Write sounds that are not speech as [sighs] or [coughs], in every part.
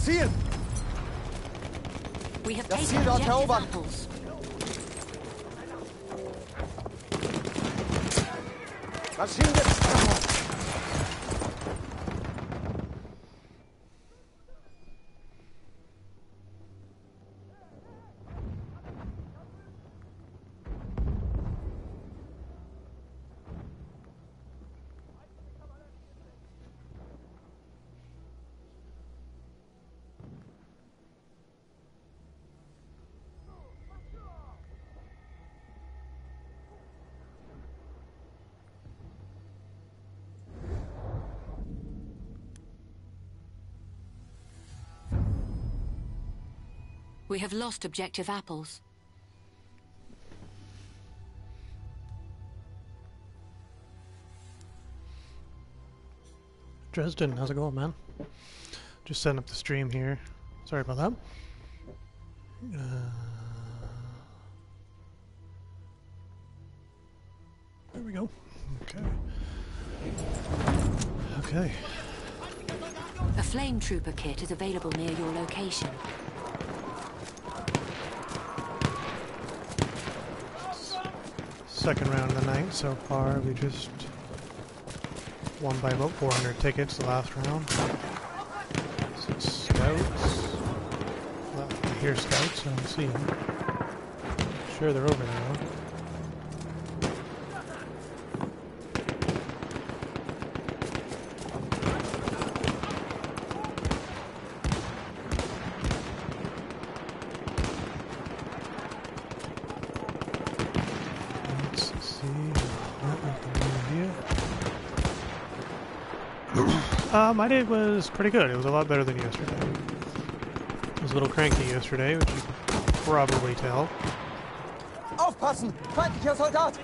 Hilfe, greif zu! Verteidigt das Ziel! We have taken dort objective erobern. apples. Maschinengewehr! We have lost objective apples. Dresden, how's it going, man? Just setting up the stream here. Sorry about that. Uh, there we go. Okay. Okay. A flame trooper kit is available near your location. Second round of the night so far. We just won by about 400 tickets the last round. Scouts. Well, I hear scouts, I don't see them. Sure, they're over there though. Let's see what we can do here. Uh, my day was pretty good. It was a lot better than yesterday. I was a little cranky yesterday, which you can probably tell. Aufpassen! Feindlicher Soldat!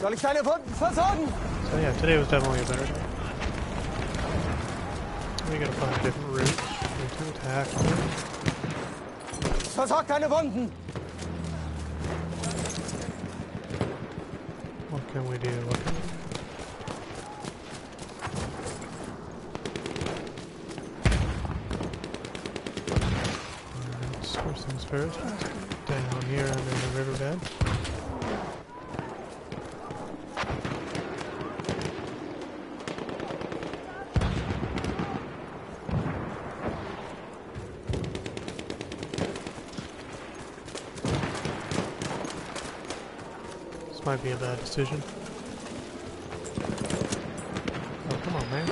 Soll ich deine Wunden versorgen? So yeah, today was definitely a better day. We gotta find a different route to attack. Versorg deine Wunden! What can we do? What can we do? First things first. let's go Down here under the riverbed. This might be a bad decision. Oh, come on, man.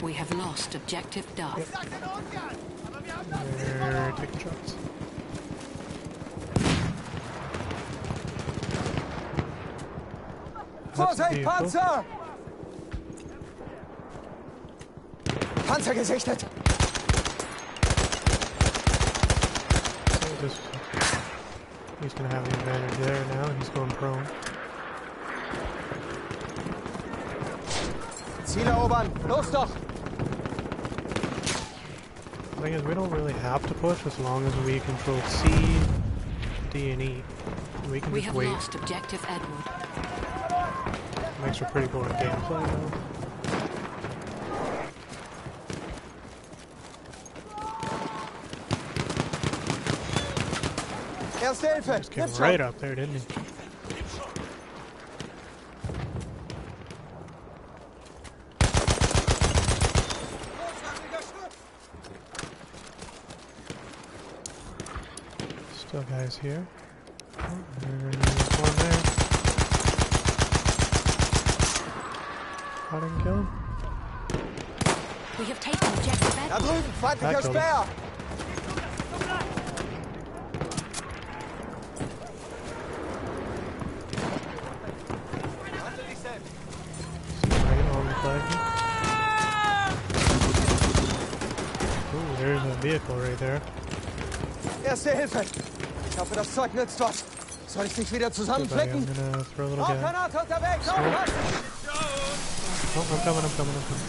We have lost objective Duff. They're taking shots. Vorsicht. Panzer! Panzer gesichtet! So this, he's gonna have the advantage there now. He's going prone. Ziel erobern! Los doch! The thing is, we don't really have to push as long as we control C, D, and E. We can We just have wait. lost objective Edward. Makes for pretty boring gameplay though. Erste Hilfe! Just came Nimm right schon! up there, didn't he? Still guys here. Oh, there's one there. I didn't kill him. We have taken objective Da Edward. drüben, feindlicher Da kommt er. Speer! Vehicle right there. Erste Hilfe! Ich hoffe, das Zeug nützt was. Soll ich dich wieder gas. Rauchgranate unterwegs! Smoke. Aufpassen! Oh, I'm coming, I'm coming, I'm coming.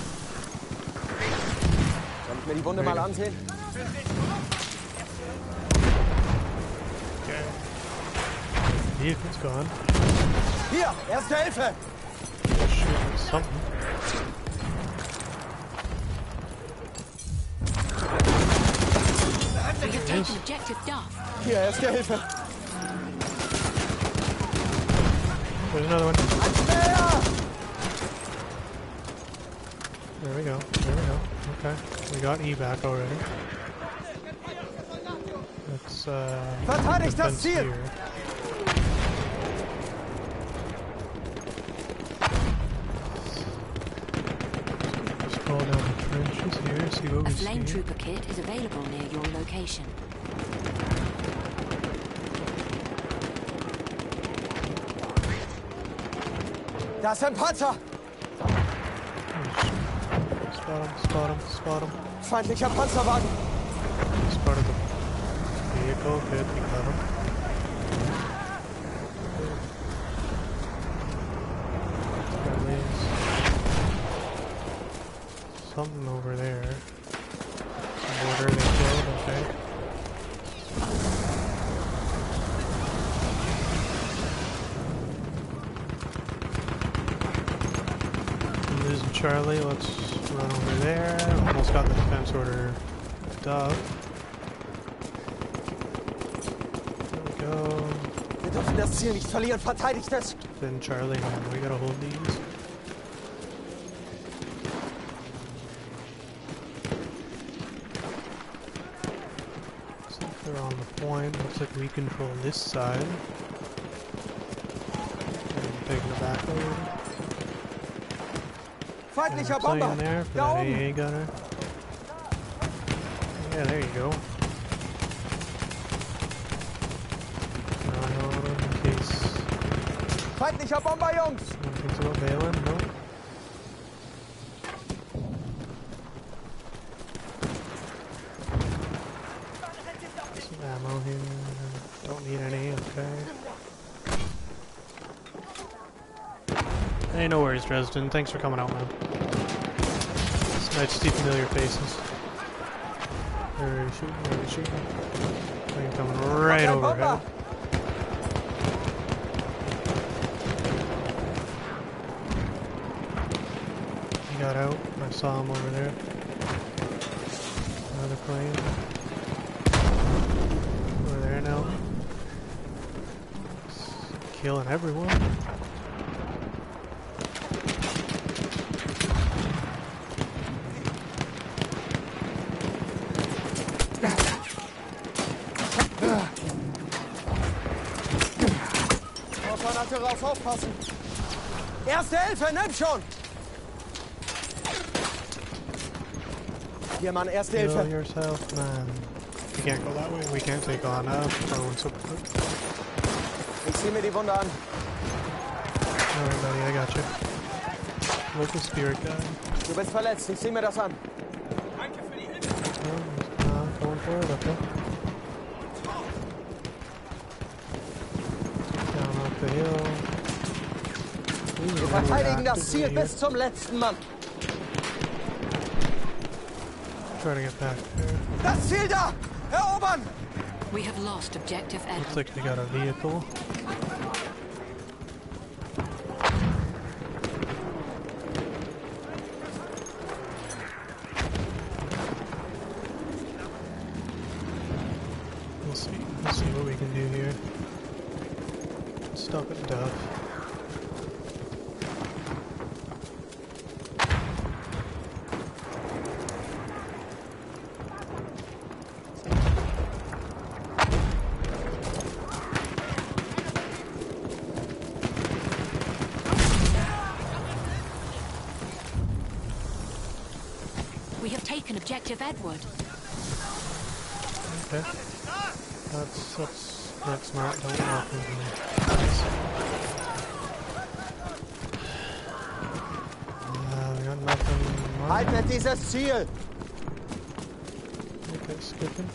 Schon Mir die Wunde mal ansehen. Okay. Vehicle's gone. Hier, erste Hilfe! Duff. Hier, erste Hilfe! There's another one. There we go. There we go. Okay. We got E back already. Let's uh Verteidigt das defense Ziel! here. Just fall down the trenches here, see what A we flame see. trooper kit is available near your location. Da ist ein Panzer! Spot him, spot him, spot him. Feindlicher Panzerwagen! Spotted the vehicle, him. Das Ziel nicht verlieren. Verteidigt es! Then Charlie, man, we gotta hold these. Looks like they're on the point. Looks like we control this side. And taking the back over. Feindlicher Bomber! there for Da that! AA gunner. Yeah, there you go. Feindlicher Bomber, Jungs! someone thinks about bailing. Nope. Some ammo here. Don't need any, okay. Hey, no worries, Dresden. Thanks for coming out, man. It's nice to see familiar faces. Where are you shooting? Where are you shooting? You're coming right Ein Bomber! overhead. Got out. I saw him over there. Another plane. Over there now. Killing everyone. Auf Granate raus, aufpassen! Erste Hilfe, nimm schon! Hier, Mann, erste Kill Hilfe! yourself, man. We can't go that way. We can't take on uh, throwing support. Ich zieh mir die Wunde an. Alright, buddy, I got you. Local spirit guy. Du bist verletzt, ich zieh mir das an. Oh, he's not going for it, okay. Down up the hill. Wir verteidigen das Ziel bis zum letzten Mann. Try to get back there. Das Ziel da! Erobern! We have lost objective Looks like they got a vehicle. We'll see. We'll see what we can do here. Stop at Duff. We have taken objective Edward. Okay. That's that's that's smart. Don't walk in here. Uh, we got nothing. marked. Haltet dieses Ziel! Okay, skipping.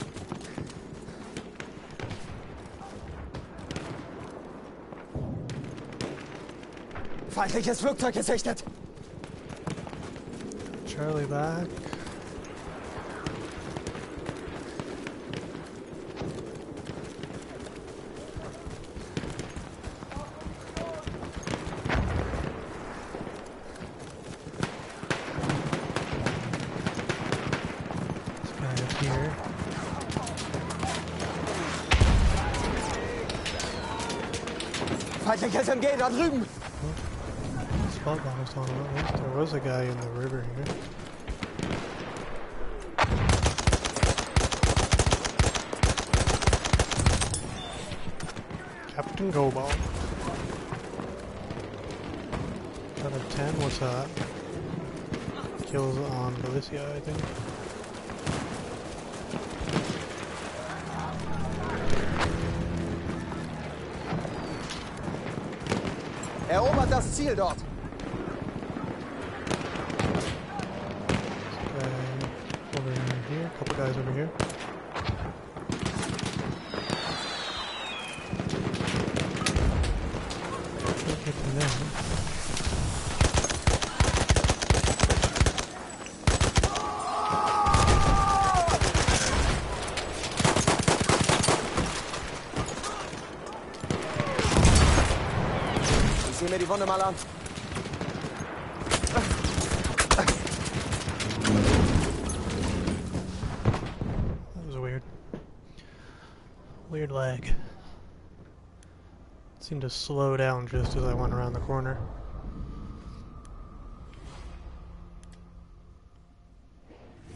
Feindliches Flugzeug gesichtet! Charlie back. here. Spot bombs on. There was a guy in the river here. Captain Gobal. Out of 10, what's that? Kills on Galicia, I think. Das Ziel dort! An. That was weird. Weird lag. seemed to slow down just as I went around the corner.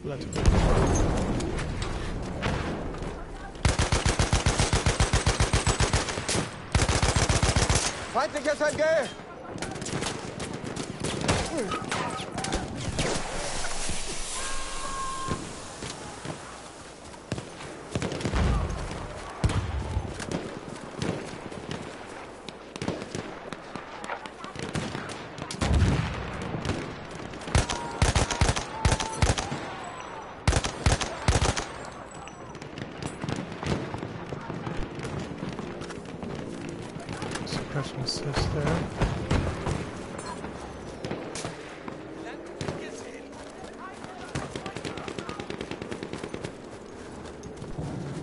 That's good. Feindliches MG! Suppression assist there.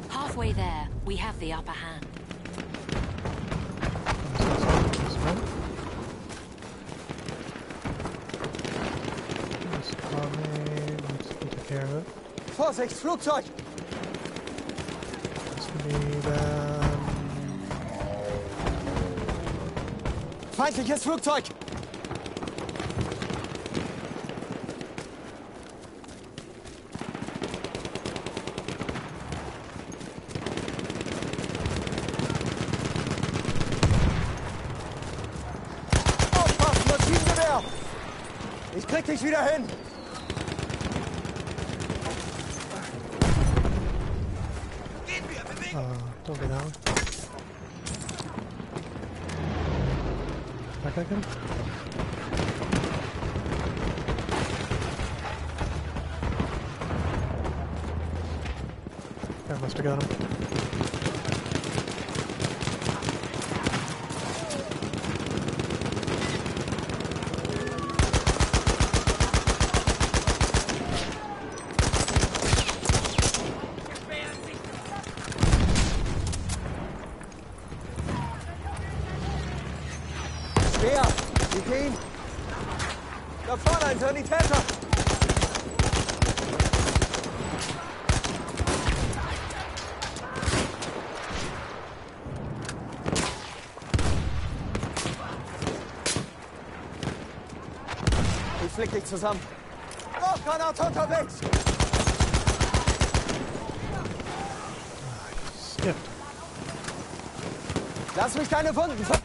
Halfway there, we have the upper hand. This one. This coming. Let's take care of it. Vorsicht, Flugzeug! This could be them. Feindliches Flugzeug! Aufpassen, Maschinengewehr! Ich krieg dich wieder hin! Uh, don't go down. Back again? I got him. Zusammen. Noch Granate unterwegs! Skipped. Lass mich deine Wunden ver...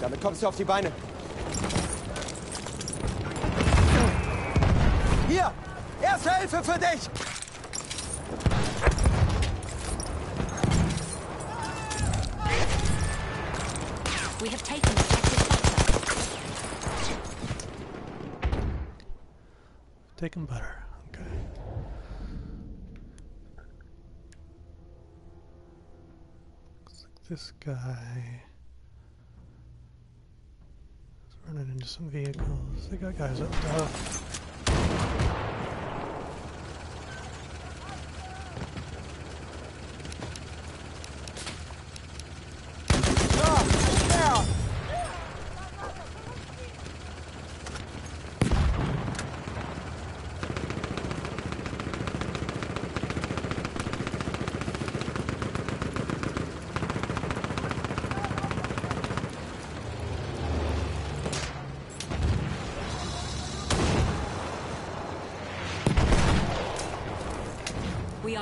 Damit kommst du auf die Beine. Hier! Erste Hilfe für dich! This guy is running into some vehicles. They got guys up top.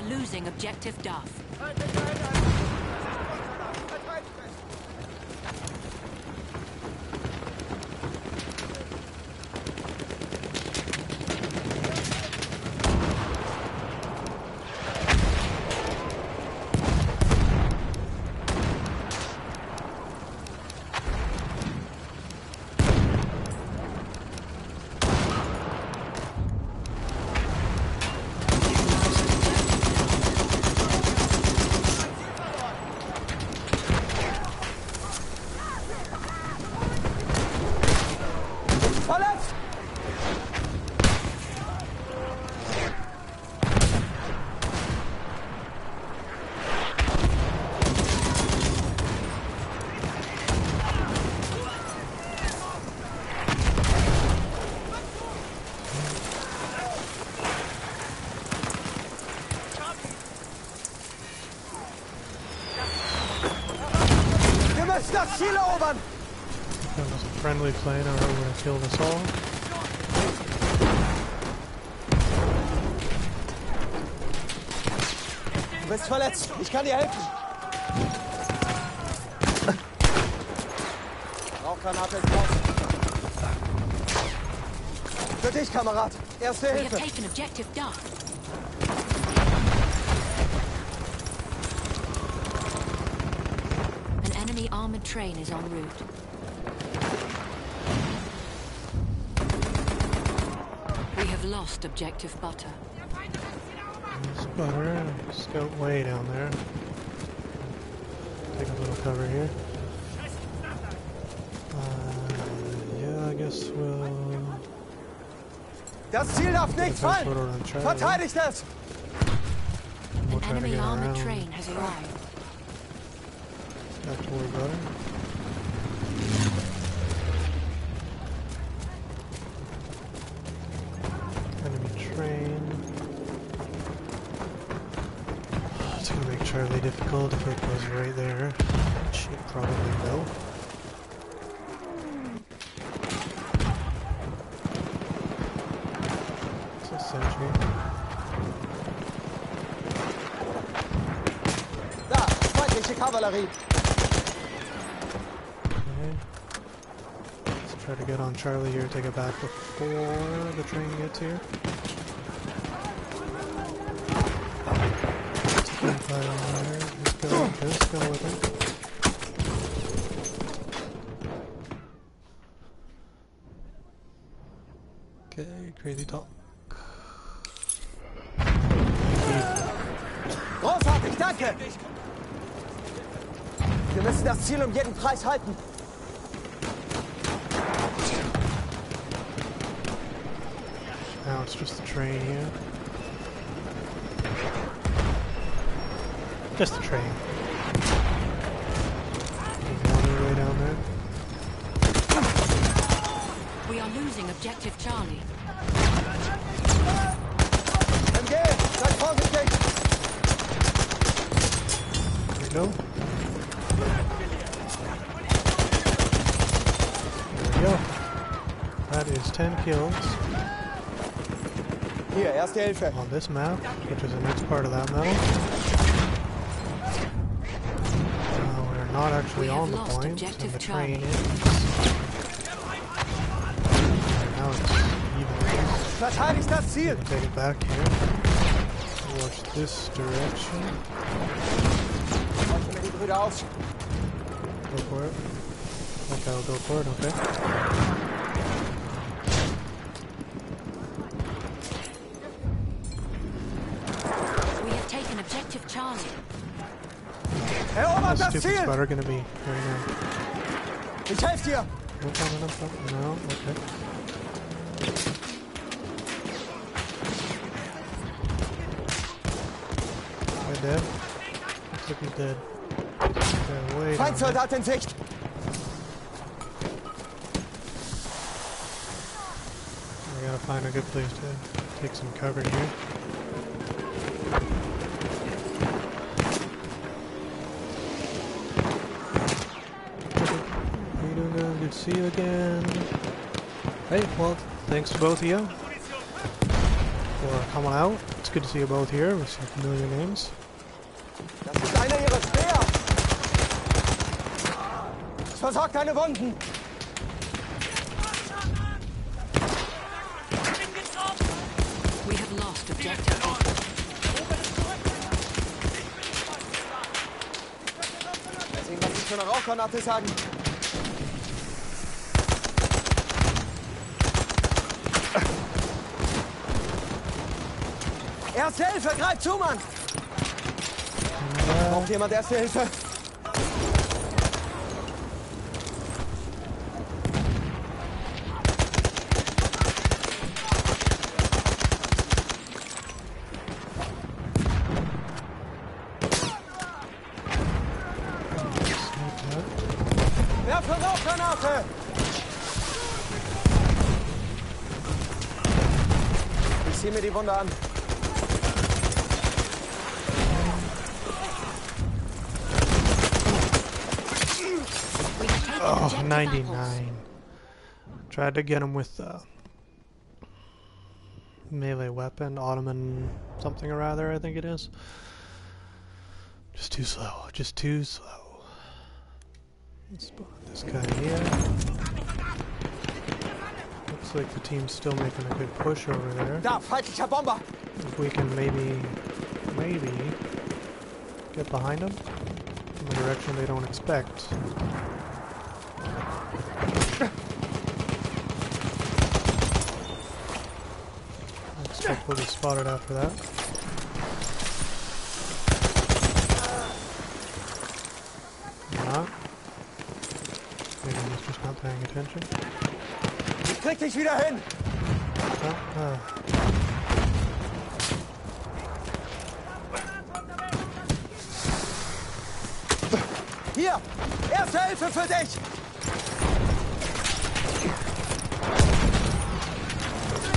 Are losing objective Duff. Verletzt! Wir müssen das Ziel erobern! That was a friendly plane, or we're gonna kill us all. Du bist verletzt. Ich kann dir helfen. Rauchgranate ist raus. Für dich, Kamerad. Erste We have Hilfe. taken objective Duff. An enemy armored train is en route. We have lost objective Butter. There's butter. Scout way down there. Take a little cover here. Uh, yeah, I guess we'll. Das Ziel darf nicht fallen. photo on Verteidigt es. An enemy armored train has arrived. back toward butter. Enemy train. It's gonna make Charlie difficult if it goes right there. Which it probably will. It's a sentry. Da, feindliche Kavallerie. Okay. Let's try to get on Charlie here, take it back before the train gets here. Just go, just go with it. Okay, crazy talk. Großartig, danke. Wir müssen das Ziel um jeden Preis halten. Now it's just the train here. Just the train. There's way down there. We are losing objective Charlie. MG, seid vorsichtig. There we go. There we go. That is 10 kills Hier, erste Hilfe. on this map, which is the next part of that medal. Uh, we're not actually We have on the lost point, and objective the Charlie. train is. Now it's even. Verteidigt das Ziel. Take it back here. Watch this direction. Leuchte mir die Brüder aus. Go for it. Okay, I'll go for it, okay. We have taken objective Charlie. Erobert How's das stupid Ziel. spider gonna be right now? Ich helfe dir. No, no, no, no, no, okay. Dead? Looks like he's dead. Okay. Feindsoldat in Sicht. We gotta find a good place to take some cover here. Doing, guys? Good to see you again. Hey, well, thanks to both of you for coming out It's good to see you both here with some familiar names. Ich versorge deine Wunden. We have lost objective von der Rauchgranate sagen. Erste Hilfe, greif zu, Mann! Braucht jemand Erste Hilfe? Taken Oh, 99. Tried to get him with uh, melee weapon, Ottoman something or other, I think it is. Just too slow, just too slow. Let's this guy here. Looks like the team's still making a good push over there. Da, feindlicher Bomber! If we can maybe, maybe get behind them in the direction they don't expect. I expect we'll be spotted after that. Not. Maybe he's just not paying attention. Dich wieder hin! Hier! Erste Hilfe für dich!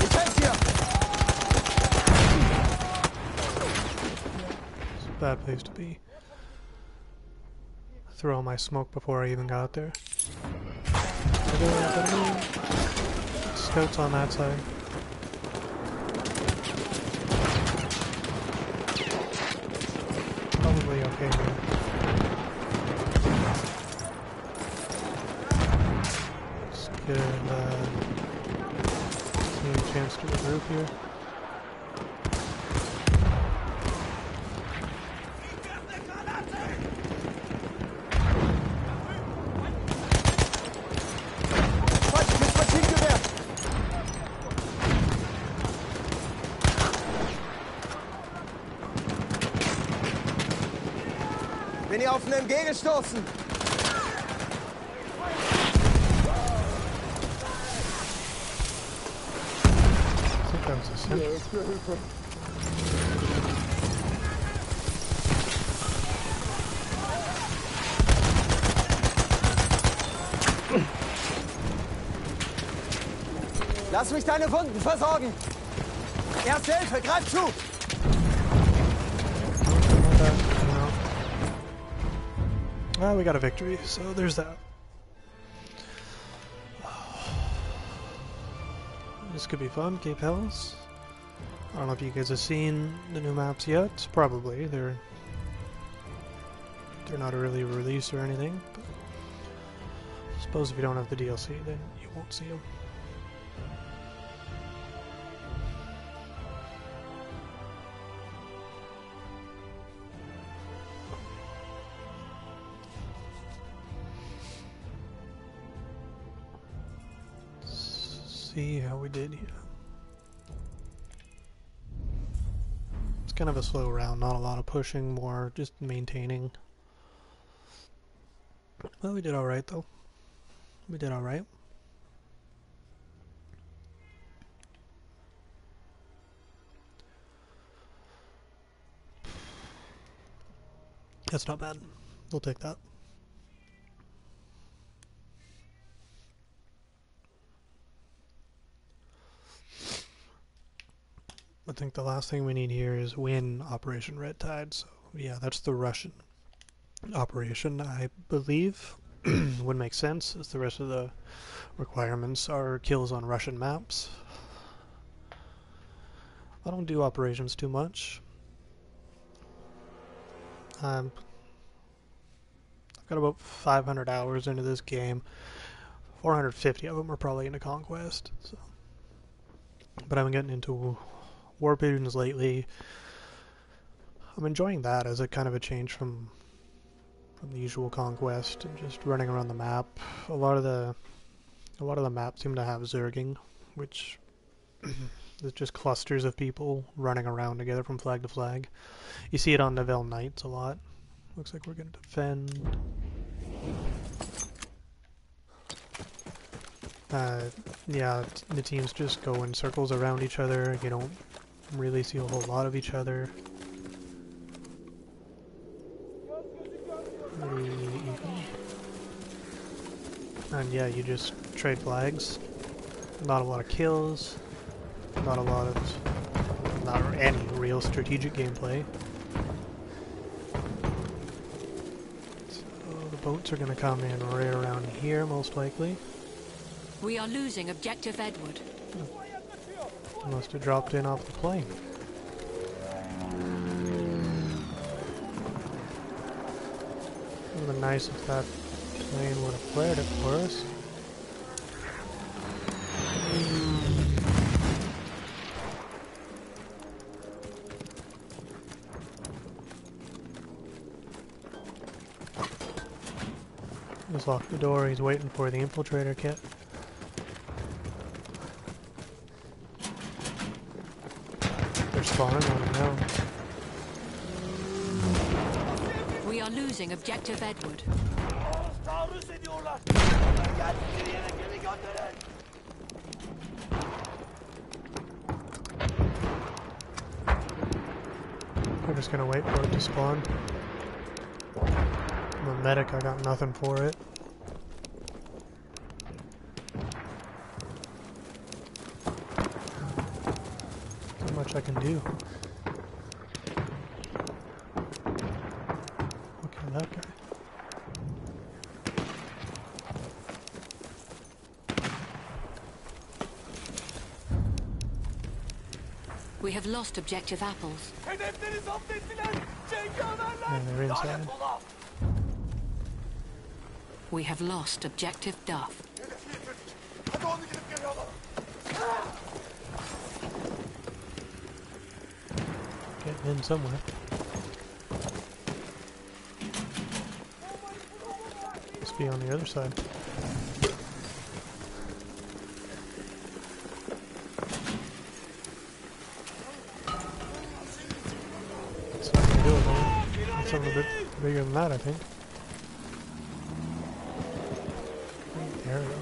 Ich helfe dir! It's a bad place to be. Throw my smoke before I even got there. Scouts on that side. Probably okay here. Let's get uh, a chance to regroup here. Quatsch, mit Maschinengewehr! Bin hier auf einen MG gestoßen! I think that was a sentry. Lass mich deine Wunden versorgen! Erste Hilfe, greif zu! Well, we got a victory, so there's that. This could be fun, Cape Helles. I don't know if you guys have seen the new maps yet. Probably they're they're not really released or anything. But I suppose if you don't have the DLC, then you won't see them. See how we did here. It's kind of a slow round, not a lot of pushing, more just maintaining. Well, we did alright though. We did alright. That's not bad. We'll take that. I think the last thing we need here is win Operation Red Tide. So yeah, that's the Russian operation. I believe [clears throat] would make sense as the rest of the requirements are kills on Russian maps. I don't do operations too much. Um, I've got about 500 hours into this game. 450 of them are probably into Conquest. So, but I'm getting into War Pigeons lately. I'm enjoying that as a kind of a change from from the usual Conquest and just running around the map. A lot of the a lot of the maps seem to have zerging, which [clears throat] is just clusters of people running around together from flag to flag. You see it on Nivelle Nights a lot. Looks like we're going to defend. Uh, yeah, the teams just go in circles around each other. You don't really see a whole lot of each other. Pretty. And yeah, you just trade flags. Not a lot of kills. Not a lot of... Not any real strategic gameplay. So the boats are going to come in right around here, most likely. We are losing objective Edward. Hmm. Must have dropped in off the plane. It would have been nice if that plane would have flared it for us. Just locked the door, he's waiting for the infiltrator kit. They're spawning on him now. We are losing objective Edward. We're just gonna wait for it to spawn. I'm a medic, I got nothing for it. Not much I can do. Okay, that guy. We have lost objective apples. Hedefleri zapt ettiler. Cengaverler. They're inside. We have lost objective Duff. Hedefi yitirdik. Hadi onu gidip geri alalım. Getting in somewhere. Must be on the other side. That's what I'm doing, man. That's something a bit bigger than that, I think. There we go.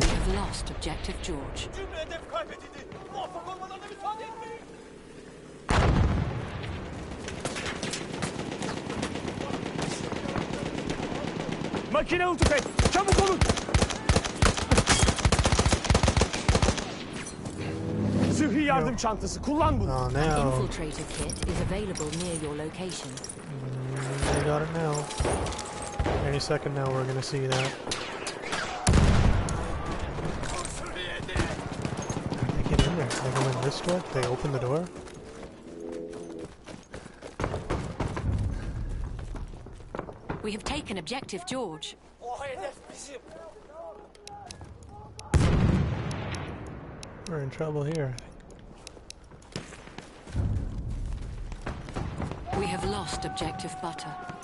We have lost objective George. Cümle hedef kaybedildi. Muvaffak olmalarına müsaade etmeyin. Makine tüfek. Çabuk olun. Sıhhi çantası. Kullan bunu. Oh An no. infiltrator kit is available near your location. Hmm, they got it now. Any second now we're gonna see that. They get in there. They go in this door. They open the door. We have taken objective George. O hedef bizim. We're in trouble here. Objective Butter.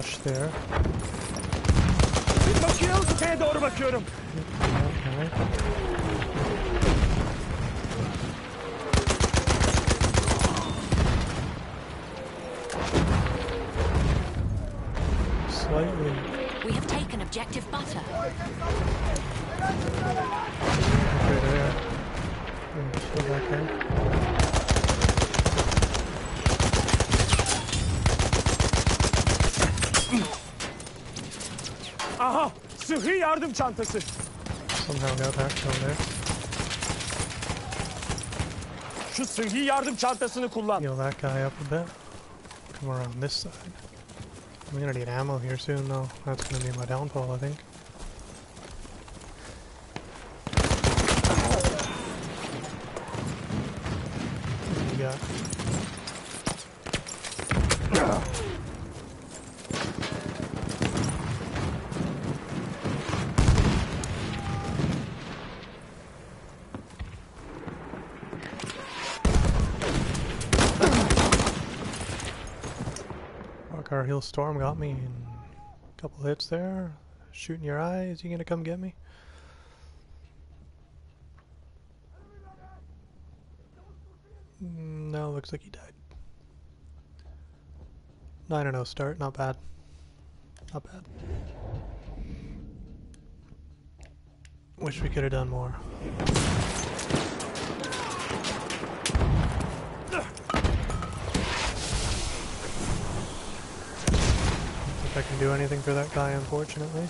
trash there. Bakıyoruz, T'ye doğru bakıyorum. Yardım çantası. Somehow got that down there. Şu sıhhi yardım çantasını kullan. Heal that guy up a bit. Come around this side. I'm gonna need ammo here soon though. That's gonna be my downfall, I think. Storm got me in a couple hits there. Shooting your eye. Is he gonna come get me? Mm, No, looks like he died. 9 0 start, not bad. Not bad. Wish we could have done more. I can do anything for that guy, unfortunately.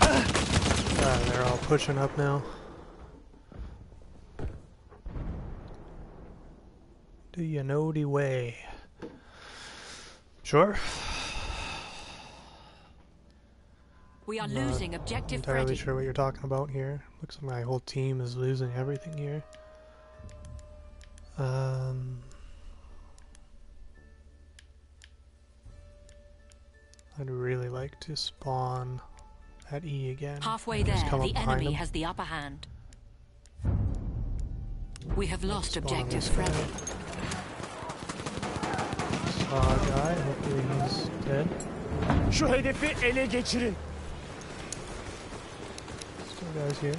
Ah, they're all pushing up now. Do you know the way? Sure. We are Not losing objective entirely Freddy. sure what you're talking about here. Looks like my whole team is losing everything here. Um, I'd really like to spawn at E again. Halfway there, come the enemy them. has the upper hand. We have lost Spawn objective this guy. Freddy. Saw a guy. Hopefully he's dead. Şu hedefi ele geçirin. Still guys here.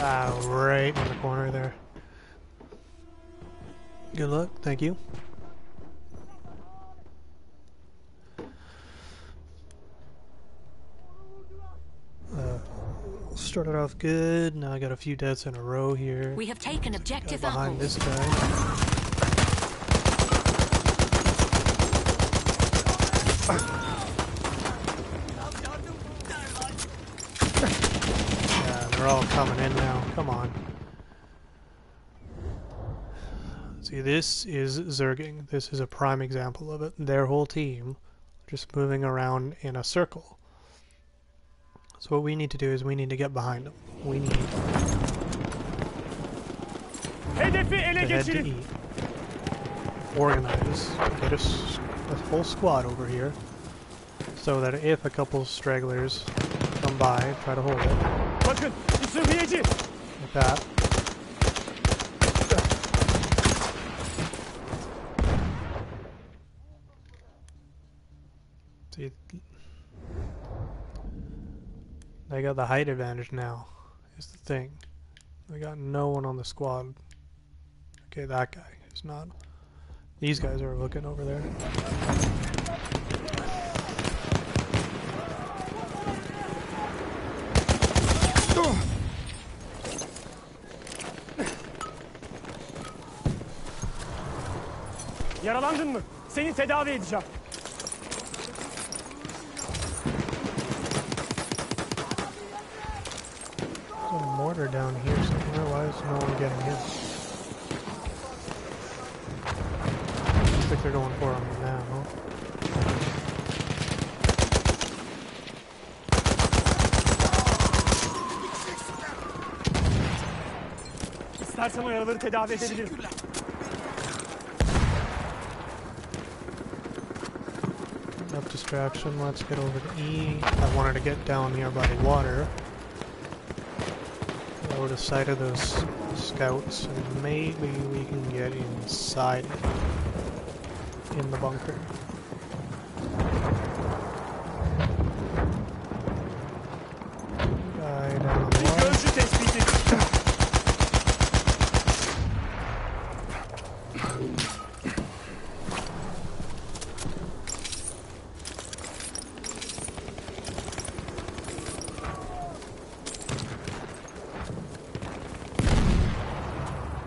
Ah, right in the corner there. Good luck. Thank you. Started off good. Now I got a few deaths in a row here. We have taken Got objective behind apples. this guy. [coughs] Yeah, they're all coming in now. Come on. See, this is Zerging. This is a prime example of it. Their whole team just moving around in a circle. So what we need to do is we need to get behind them. We need to head to eat. Organize, get a full squad over here, so that if a couple stragglers come by, try to hold it like that. See, they got the height advantage now. Is the thing. They got no one on the squad. Okay, that guy is not. These guys are looking over there. Yaralandın mı? Seni tedavi edeceğim. Mortar down here somewhere. Why is no one getting hit? Looks like they're going for him now. İstersen yaraları tedavi edebilirim. enough distraction. Let's get over to E. I wanted to get down here by the water. The side of those scouts, and maybe we can get inside in the bunker. Guy down on the Bir water. gözcü tespiti.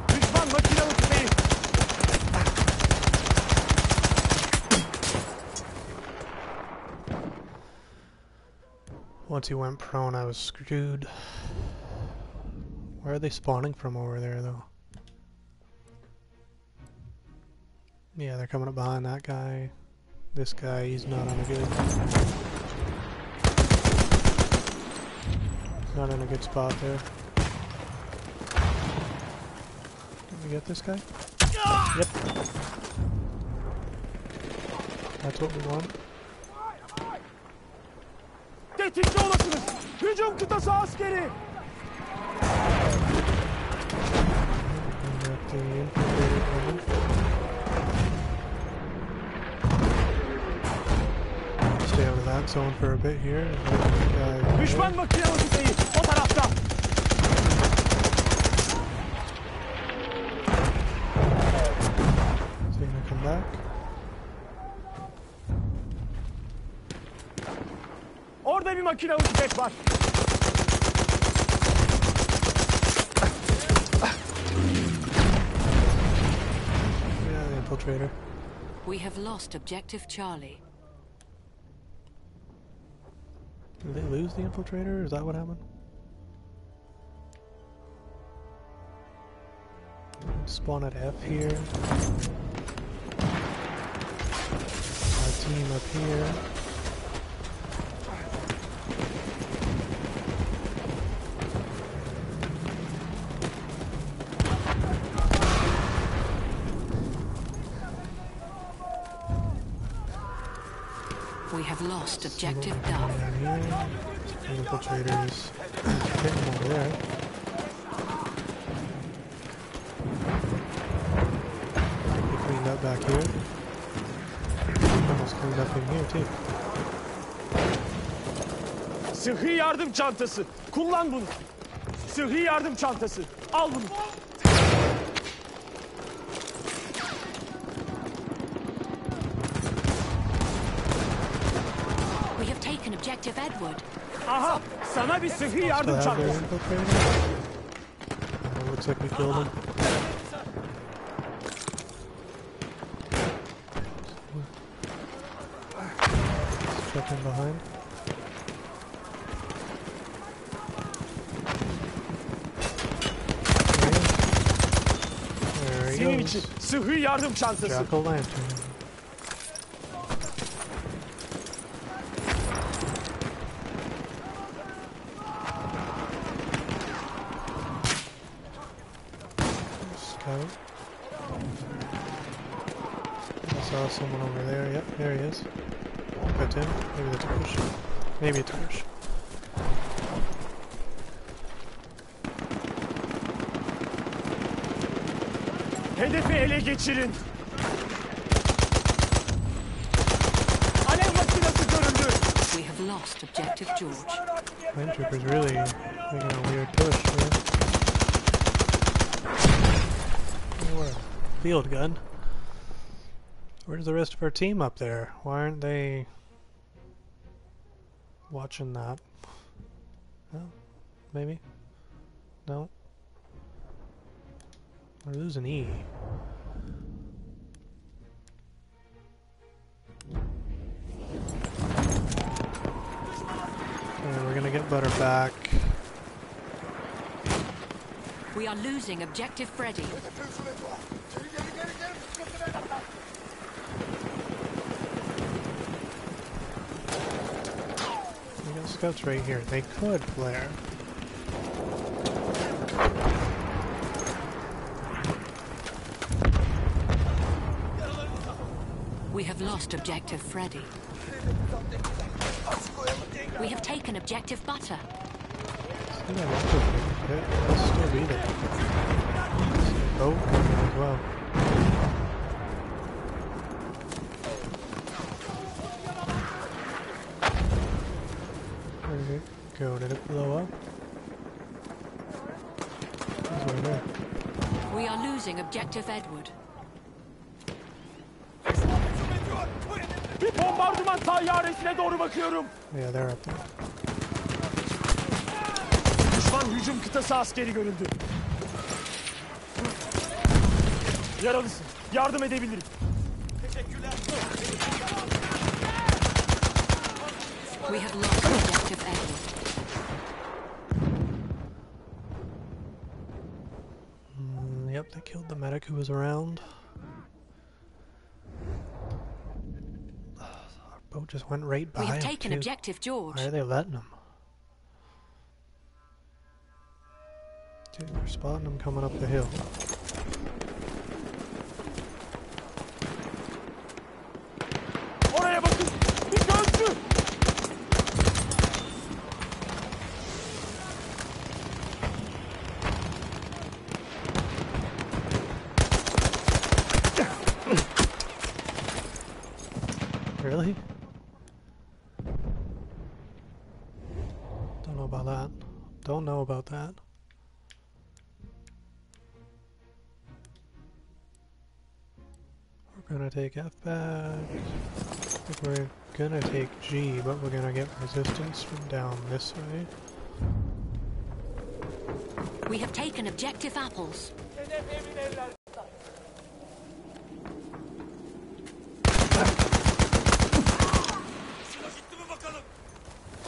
Düşman makinalı tüfeği. He went prone, I was screwed. Where are they spawning from over there, though? Yeah, they're coming up behind that guy. This guy, he's not on a good... Not in a good spot there. Did we get this guy? Yep. That's what we want. Tetikte olasınız. Hücum kıtası askeri. And got the infiltrator coming. Stay out of that zone for a bit here. and let the guy go. Düşman makinalı tüfeği. O tarafta. Orada bir makinalı tüfek var. Yeah, infiltrator. We have lost objective Charlie. Did they lose the infiltrator? Is that what happened? Spawn at F here. Our team up here. Lost objective Duff. İnfiltrators hitting over there. We cleaned up back here. Almost cleaned up in here too. Sıhhi yardım çantası. Kullan bunu. Sıhhi yardım çantası. Al bunu. Taken objective Edward. Aha sana bir sıhhi yardım Still have their çantası. infiltrator. Uh, looks like we killed him. Let's check in behind. There he Senin goes. için sıhhi yardım çantası. Jack o' lantern. Scout. I saw someone over there. Yep, there he is. That's him. Maybe that's Turkish. Maybe it's Turkish. Hedefi ele geçirin. Alev makinası görüldü. We have lost objective George. Land Trooper's really making a weird push here. Hey, field gun. Where's the rest of our team up there? Why aren't they watching that? No? Maybe? No? We're losing E. And we're gonna get butter back. We are losing objective Freddy. Scouts right here. They could flare. We have lost objective Freddy. We have taken objective butter. Blow up? It's right there. We are losing objective Edward. Bir bombardıman tayyaresine doğru bakıyorum. Yeah, they're up there. Düşman hücum kıtası askeri görüldü. Yaralısın. Yardım edebilirim. Medic who was around. Our [sighs] boat just went right by We have taken too. objective George. Why are they letting them? Dude, they're spotting them coming up the hill. Take F back. I think we're gonna take G, but we're gonna get resistance from down this way. We have taken objective apples.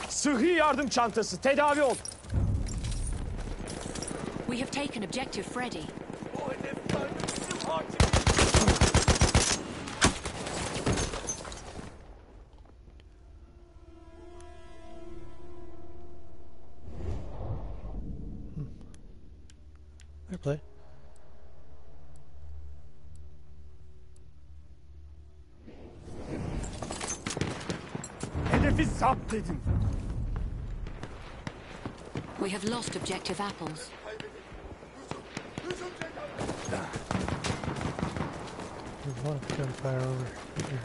Sıhhi yardım çantası. Tedavi ol. We have taken objective Freddy. Hedefi zapt edin. We have lost objective apples. There's a lot of gunfire over here.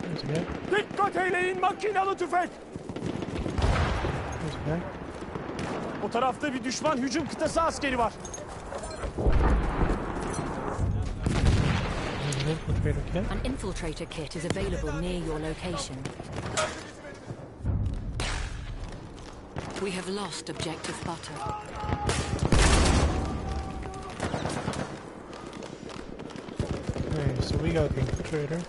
There's a guy. Dikkat eyleyin makinalı tüfek. There's tarafta bir düşman hücum kıtası askeri var. There's an infiltrator kit. An infiltrator kit is available near your location. We have lost objective butter. Okay, so we got the infiltrator.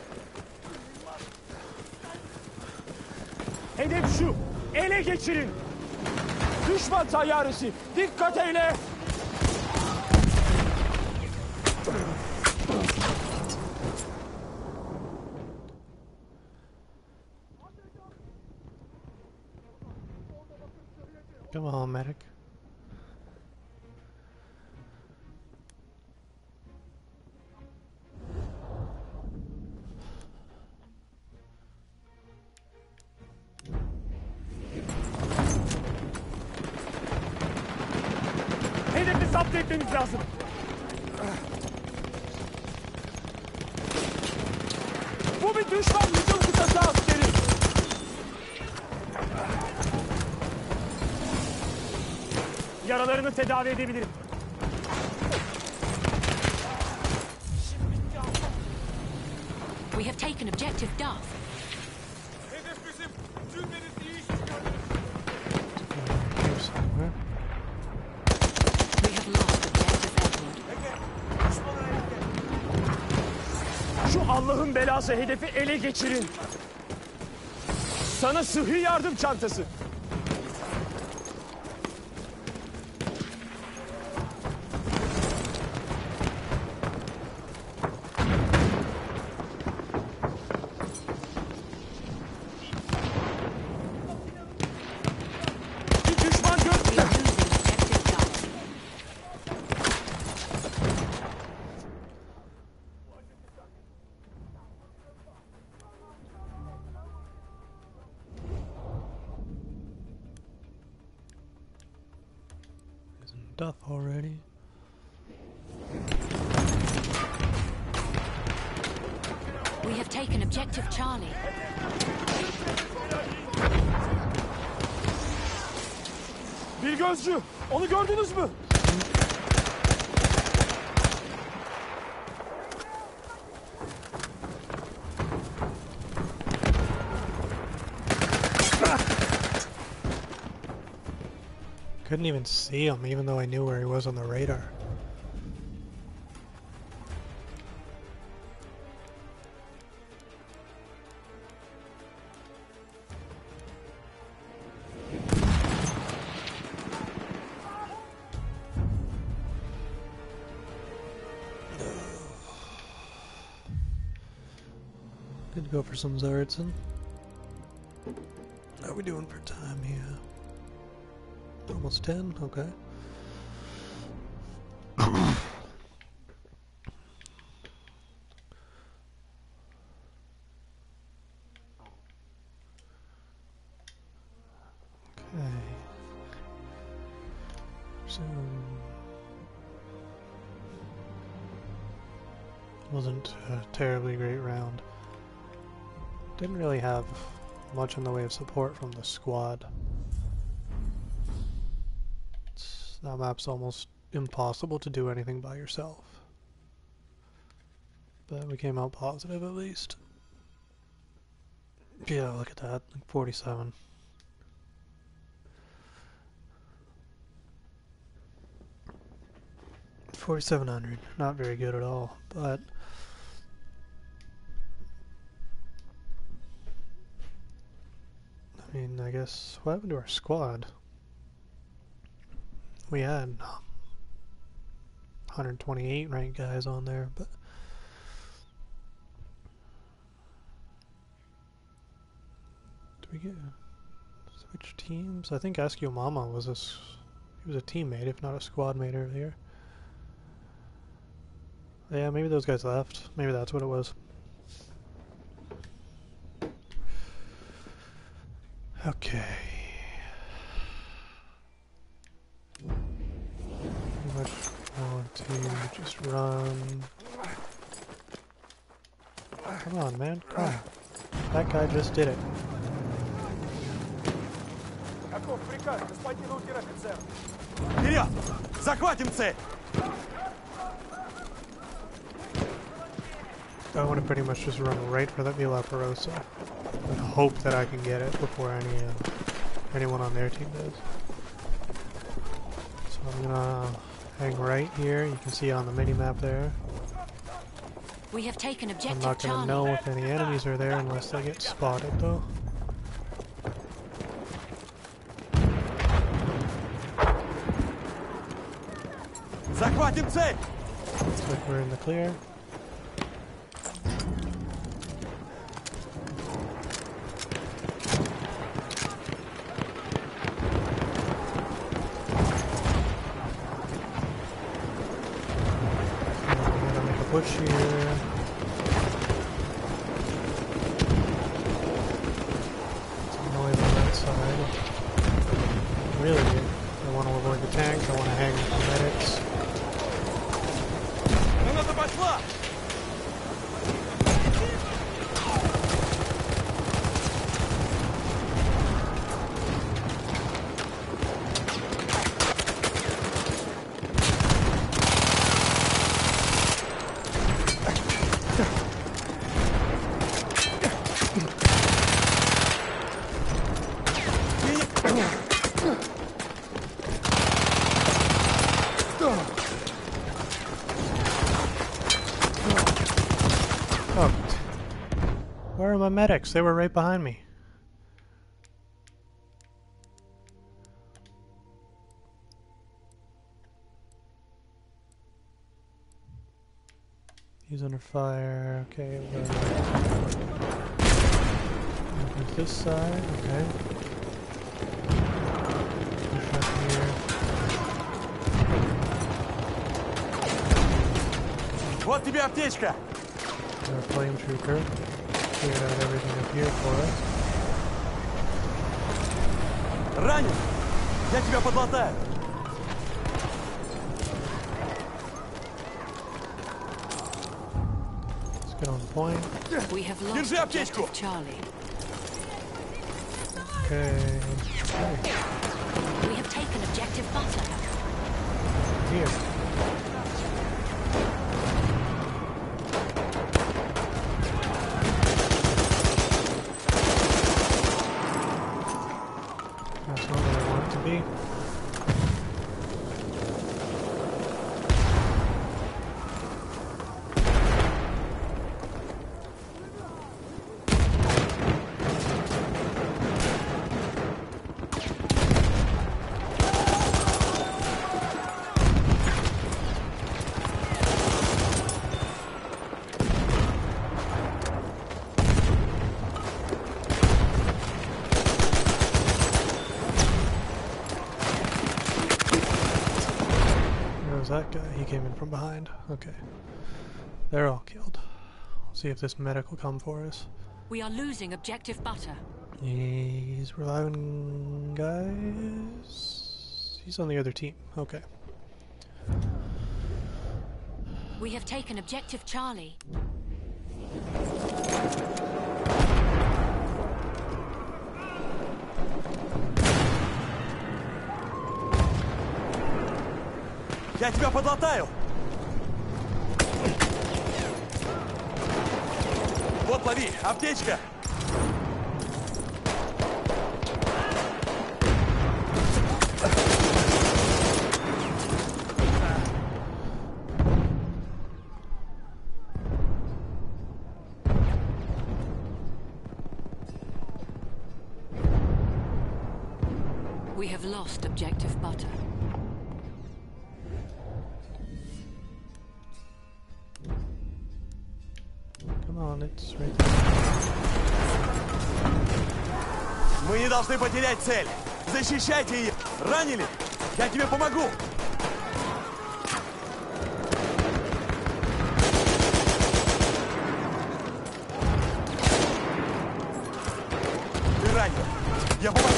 Hedef şu. Ele geçirin. Düşman tayyaresi. Dikkat eyle. Yaralarını tedavi edebilirim. We have taken objective Duff. Here somewhere. We have lost objective Edward. Şu Allah'ın belası hedefi ele geçirin. Sana sıhhi yardım çantası. Couldn't even see him, even though I knew where he was on the radar. To go for some Zardson. How are we doing for time here? Almost 10, okay. Wasn't a terribly great round. Didn't really have much in the way of support from the squad. Map's almost impossible to do anything by yourself. But we came out positive at least. Yeah, look at that, like 47. Forty-seven hundred, not very good at all, but I mean, I guess what happened to our squad? We had um, 128 ranked guys on there, but did we get switch teams? I think Ask Your Mama was a he was a teammate, if not a squad mate earlier. Yeah, maybe those guys left. Maybe that's what it was. Okay. Pretty much want to just run. Come on, man. Come on. That guy just did it. Приказ, господин? Вперед! Захватим! I want to pretty much just run right for that Villar Perosa and hope that I can get it before any uh, anyone on their team does. So I'm gonna hang right here. You can see on the mini map there. We have taken I'm objective not gonna Charlie. know if any enemies are there unless they get spotted, though. Захватим цель! Looks like we're in the clear. Push here. my medics? They were right behind me. He's under fire. Okay, we're over this side. Okay. Push up here. Вот тебе аптечка! Our flame trooper out everything up here for us. Я тебя подлатаю! Let's get on point. We have lost Charlie. Okay. okay. from behind. Okay. They're all killed. See if this medic will come for us. We are losing objective Butter. He's reviving guys. He's on the other team. Okay. We have taken objective Charlie. Я тебя подлатаю! Лови, аптечка! Come on, it's right. Мы не должны потерять цель! Защищайте ее! Ранили? Я тебе помогу! Ты ранен! Я помогу!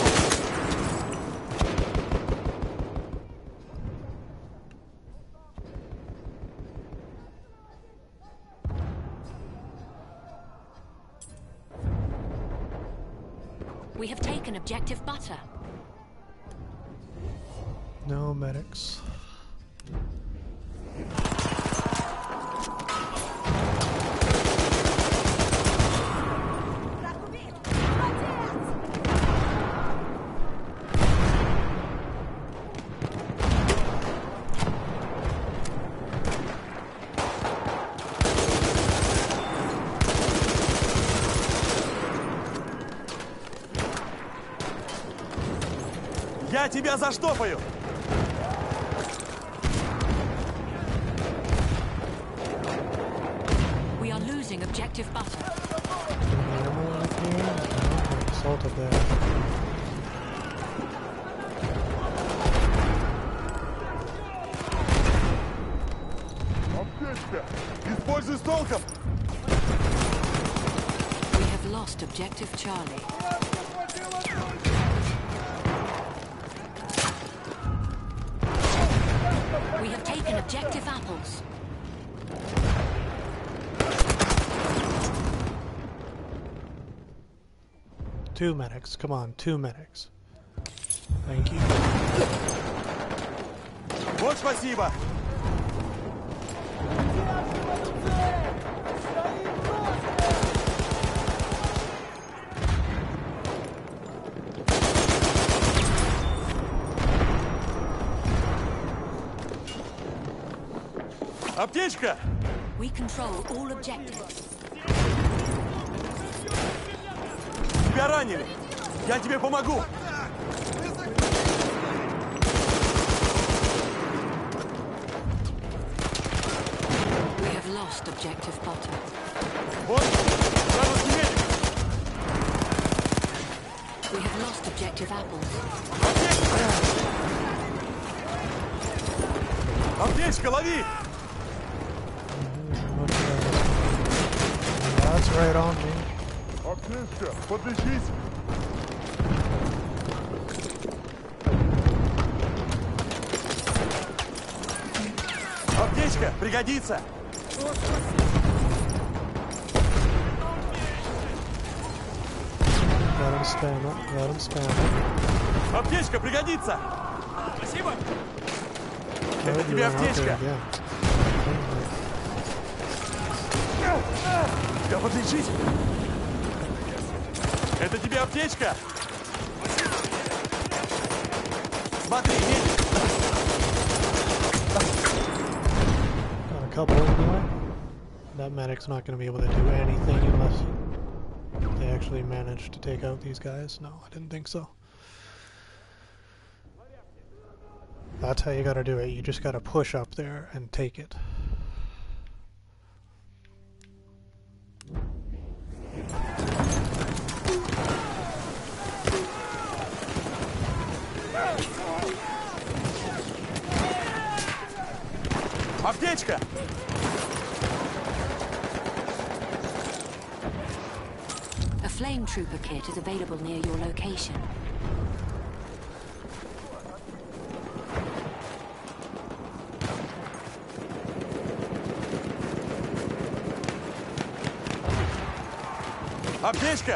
Taken Butter. No medics. Тебя заштопаю! Two medics. Come on, two medics. Thank you. Вот спасибо! Аптечка! We control all objectives. Ранили! Я тебе помогу! Lost objective Пригодится! Ярым спаяна, ярым спаяна. Аптечка пригодится! Спасибо! Это Ой, тебе аптечка! Я подлечить! Это тебе аптечка! Смотри, есть couple anyway. That medic's not going to be able to do anything unless they actually manage to take out these guys. No, I didn't think so. That's how you got to do it. You just got to push up there and take it.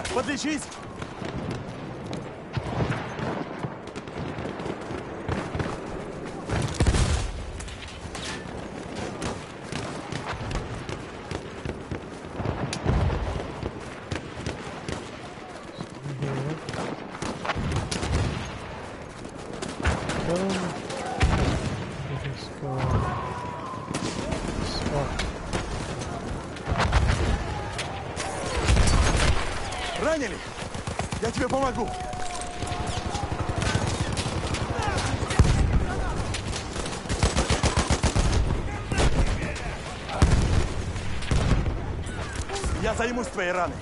Подключись! могу. Я займусь твоей раной.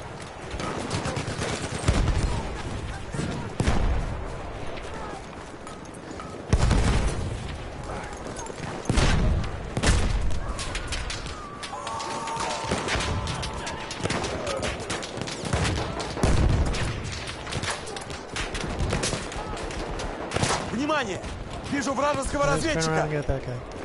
американского разведчика.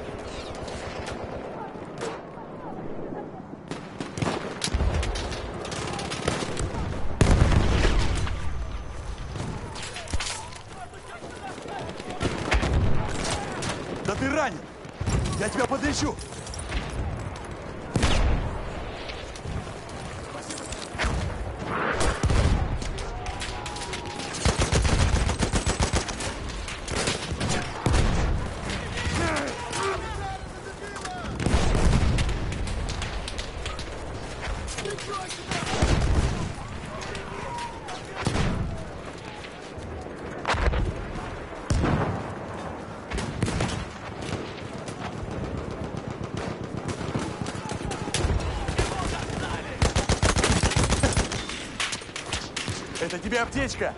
Тебе аптечка!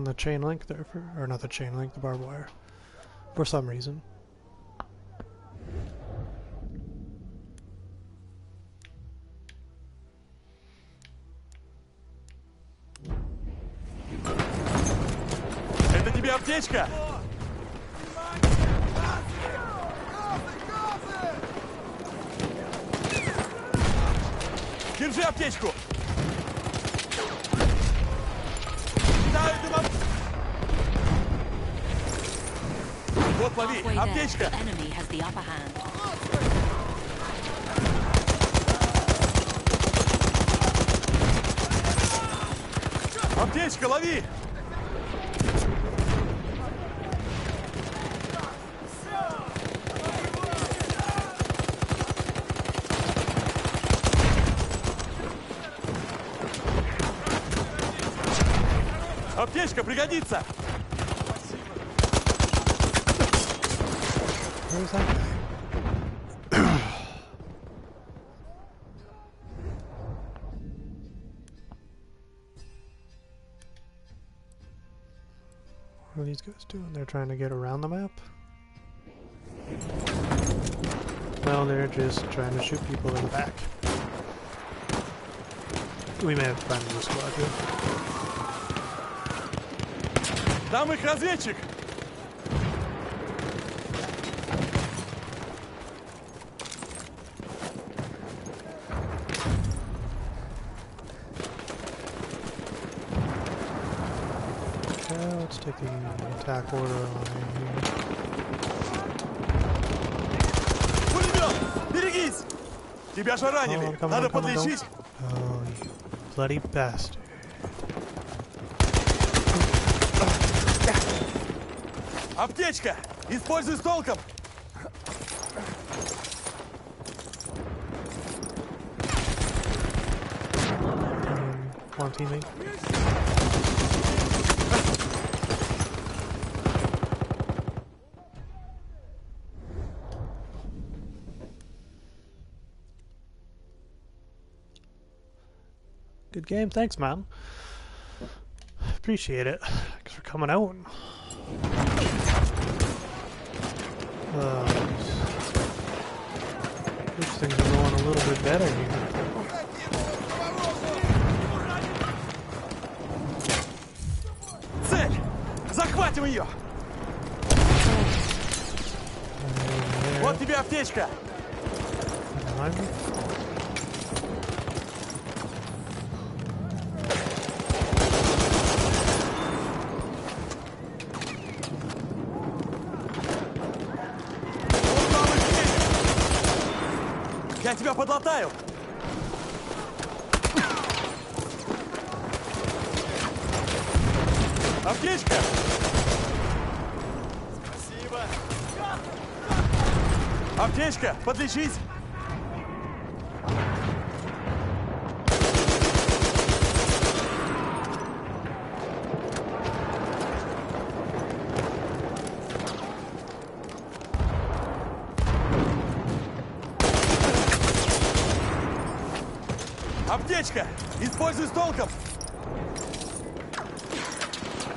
On the chain link there for, or not the chain link, the barbed wire, for some reason. Вот лови, аптечка! Аптечка, лови! Аптечка пригодится! Where's that guy? What are these guys doing? They're trying to get around the map? Well, they're just trying to shoot people in the back. We may have to find a new squad here. Там их разведчик! the attack order on here. Пулемет! Берегись! Тебя же ранили! Come on, come on, Надо come on, don't- подлечить! Oh, you bloody bastard. Аптечка! Используй с толком! Um, come on, teammate. game, thanks, man. Appreciate it. Thanks for coming out. Uh, wish things were going a little bit better here. Цель! Захватим ее! There. Вот тебе аптечка! Nine. Подлатаю! Аптечка! Спасибо! Аптечка, подлечись! Используй с толком!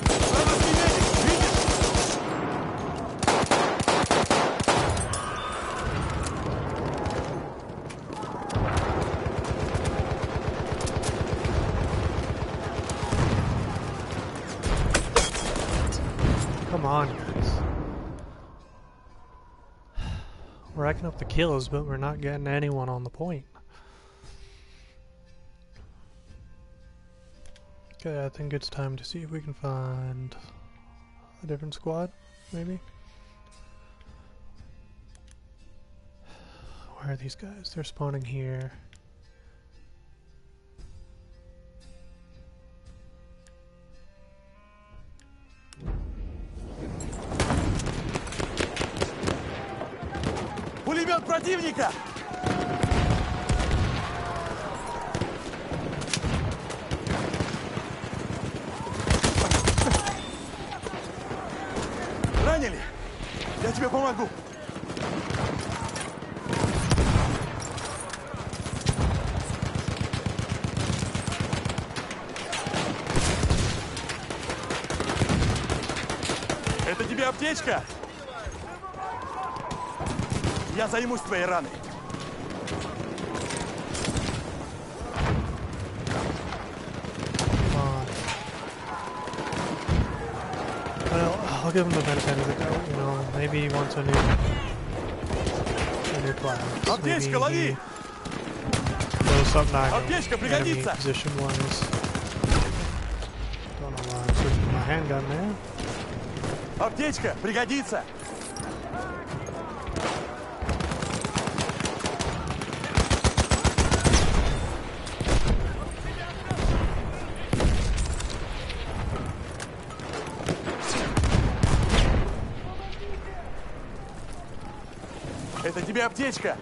Вражеский медик, видишь? Come on, guys. We're racking up the kills, but we're not getting anyone on the point. Okay, I think it's time to see if we can find a different squad, maybe. Where are these guys? They're spawning here. Помогу. Это тебе аптечка? Я займусь твоей раной. Give him the benefit of the. Maybe he wants a new, a new class. Maybe Аптечка, лови! he knows something I don't. Аптечка пригодится! position wise. Don't know why I'm switching to my handgun now. Аптечка, пригодится. Это тебе аптечка.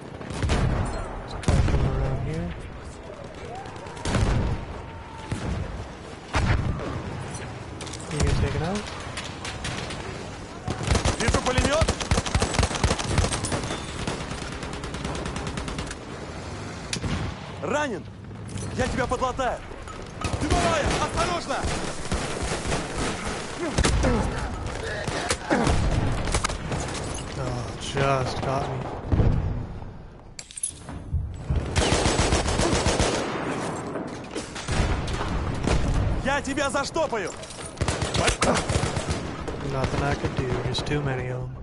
заштопаю. Nothing I could do, just too many of them.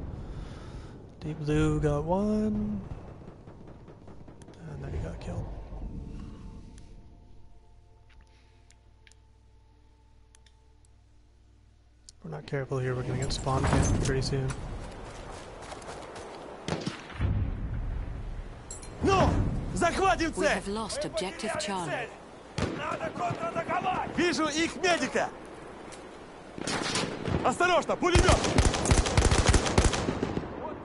Deep Blue got one. And then he got killed. If we're not careful here, we're gonna get spawned again pretty soon. Ну, захватим We цель. have lost objective Charlie. Вижу их медика! Осторожно, пулемет! Вот.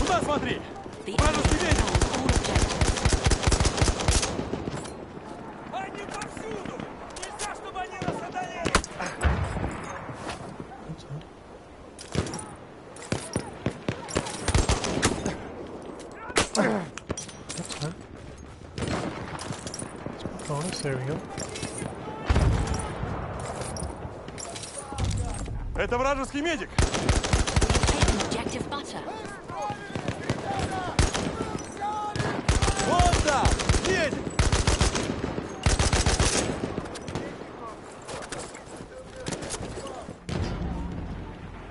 Куда смотри? Ты... Пару себе вражеский медик. Taking objective butter. Вот там, медик.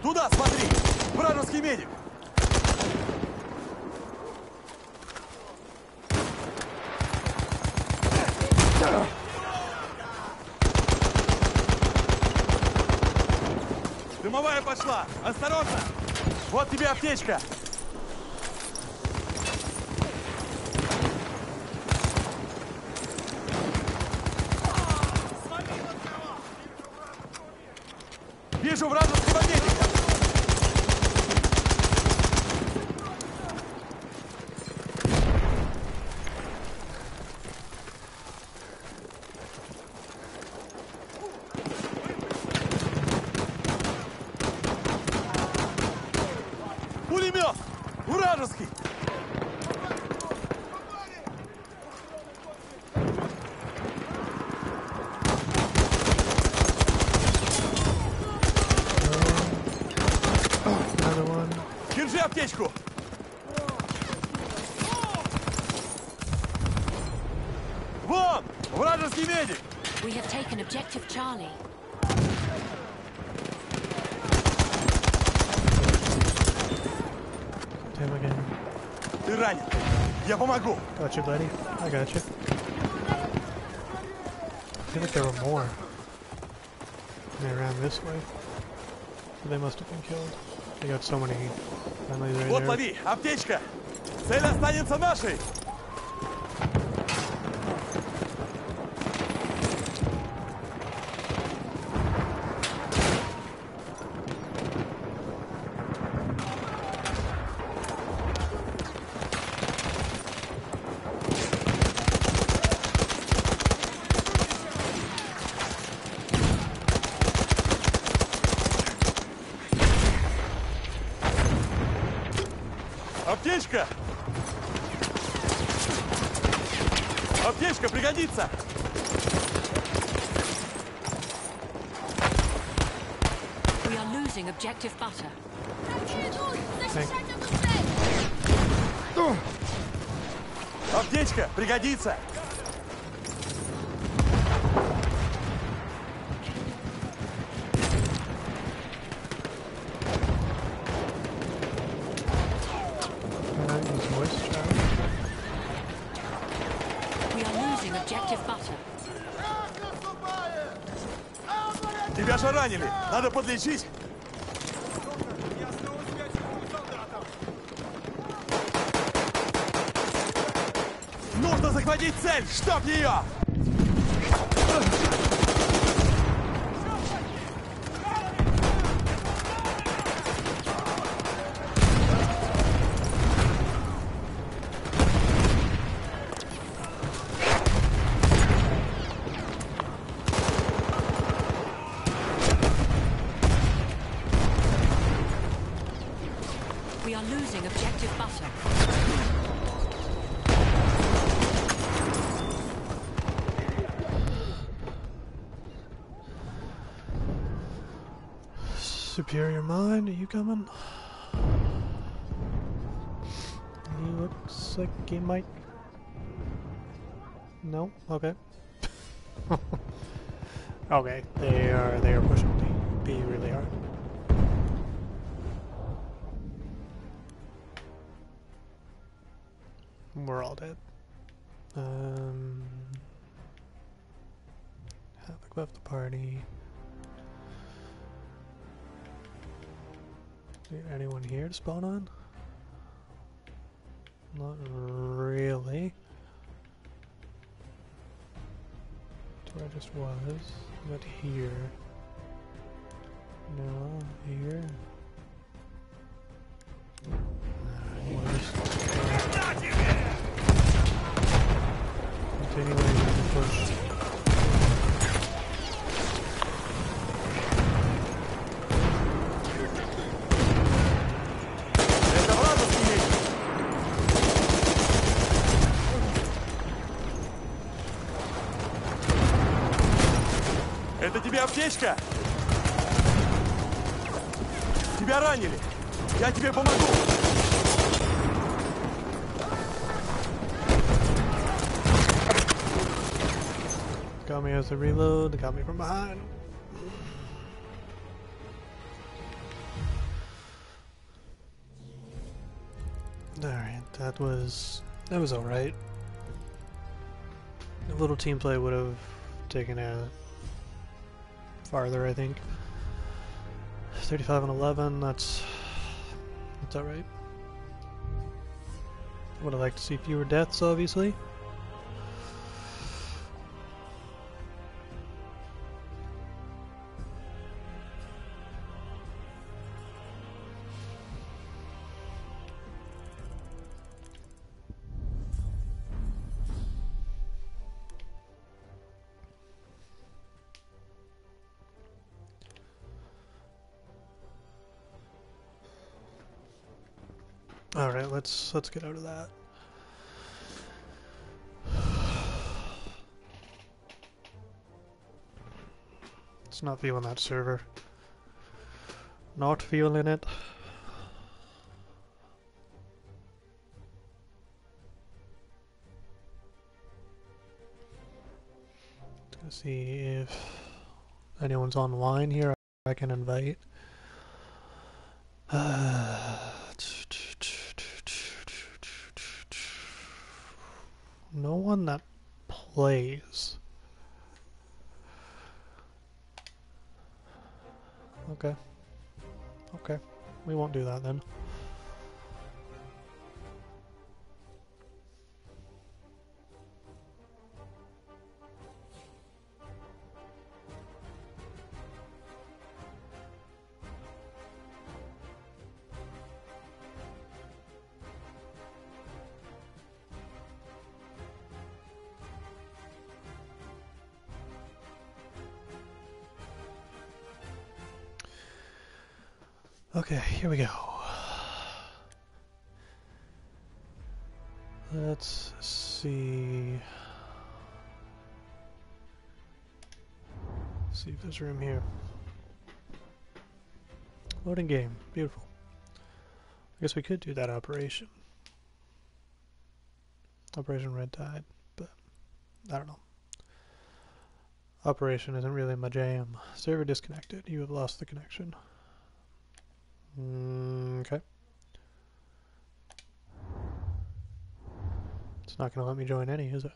Туда смотри. Вражеский медик. Осторожно. Вот тебе аптечка. Вражеский медик! We have taken objective Charlie. Him again. Ты ранен. Я помогу. Got you, buddy. I got you. I feel like there were more. They ran this way. So they must have been killed. They got so many friendlies right Вот there. лови, аптечка. Цель останется нашей. Objective butter. Аптечка пригодится. Тебя же ранили. Надо подлечить. Stop here! Coming? He looks like he might. No? Okay. [laughs] okay, they are they are pushing B really hard. We're all dead. Um, Havoc left the party. Anyone here to spawn on? Not really. That's where I just was. But here. No, here. тебе аптечка? Тебя ранили. Я тебе помогу. Got me as a reload, they got me from behind. Alright, that was that was alright. A little team play would have taken it farther, I think. 35 and 11, that's that's alright. Would have liked to see fewer deaths, obviously. Let's let's get out of that. It's not feeling that server. Not feeling it. Let's see if anyone's online here. I can invite. [sighs] No one that plays. Okay. Okay. We won't do that then. We go. Let's see. See if there's room here. Loading game. Beautiful. I guess we could do that operation. Operation Red Tide, but I don't know. Operation isn't really my jam. Server disconnected. You have lost the connection. Mm, okay. It's not going to let me join any, is it?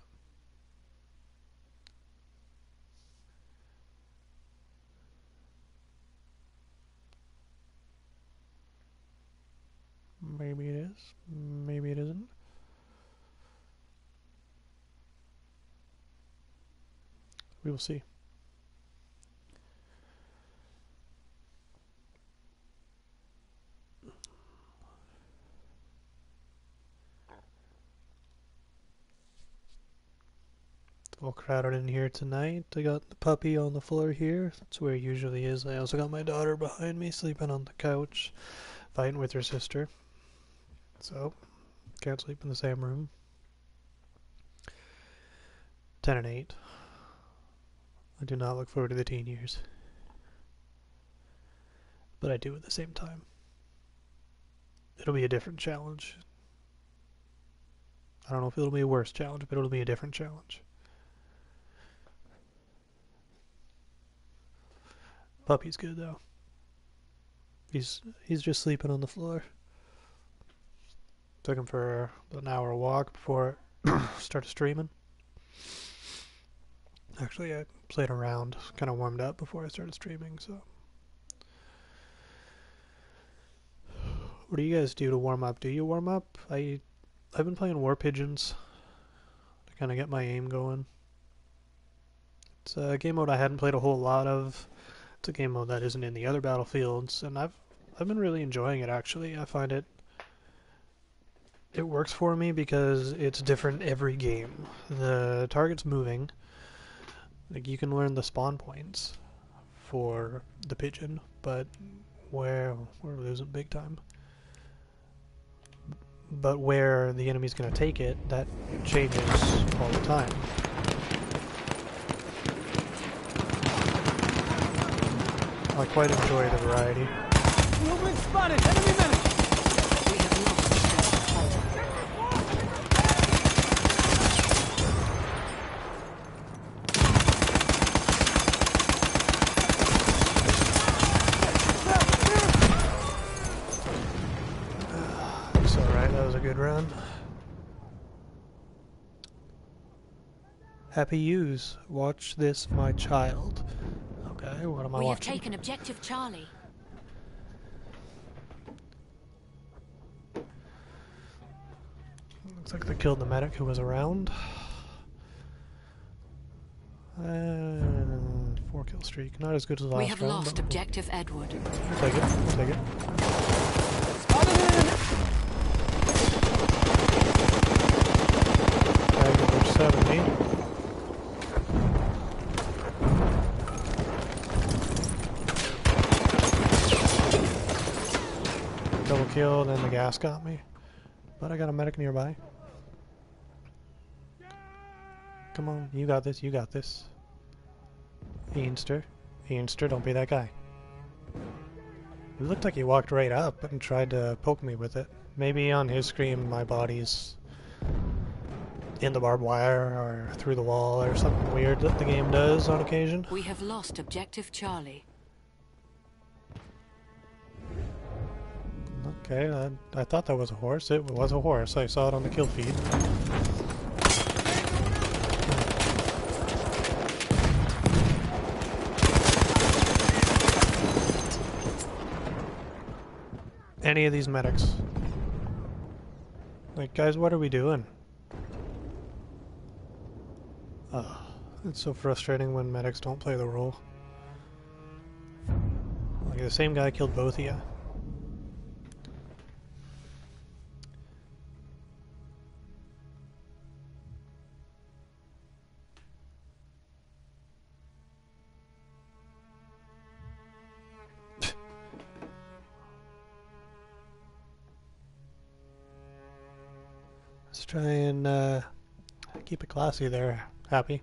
Maybe it is. Maybe it isn't. We will see. Crowded in here tonight. I got the puppy on the floor here. That's where he usually is. I also got my daughter behind me sleeping on the couch, fighting with her sister. So, can't sleep in the same room. 10 and 8. I do not look forward to the teen years. But I do at the same time. It'll be a different challenge. I don't know if it'll be a worse challenge, but it'll be a different challenge. Puppy's good though. He's he's just sleeping on the floor. Took him for an hour walk before I [coughs] started streaming. Actually, I played around, kind of warmed up before I started streaming. So, what do you guys do to warm up? Do you warm up? I I've been playing War Pigeons to kind of get my aim going. It's a game mode I hadn't played a whole lot of. It's a game mode that isn't in the other battlefields, and I've I've been really enjoying it. Actually, I find it it works for me because it's different every game. The target's moving. Like you can learn the spawn points for the pigeon, but where we're losing big time. But where the enemy's going to take it, that changes all the time. I quite enjoy the variety. Movement spotted! Enemy medic! We have lost objective Alpha. It's alright, that was a good run. Happy use. Watch this, my child. What am I We have taken objective Charlie. Looks like they killed the medic who was around. And four kill streak. Not as good as last We have round, lost objective Edward. we'll take it. We'll take it. Spotted number 70. Eh? Double kill, then the gas got me. But I got a medic nearby. Come on, you got this, you got this. Ianster. Ianster, don't be that guy. It looked like he walked right up and tried to poke me with it. Maybe on his screen my body's in the barbed wire or through the wall or something weird that the game does on occasion. We have lost objective Charlie. Okay, I, I thought that was a horse. It was a horse. I saw it on the kill feed. Any of these medics. Like, guys, what are we doing? Ugh, it's so frustrating when medics don't play the role. Like, the same guy killed both of you. Let's try and uh, keep it classy there, Happy.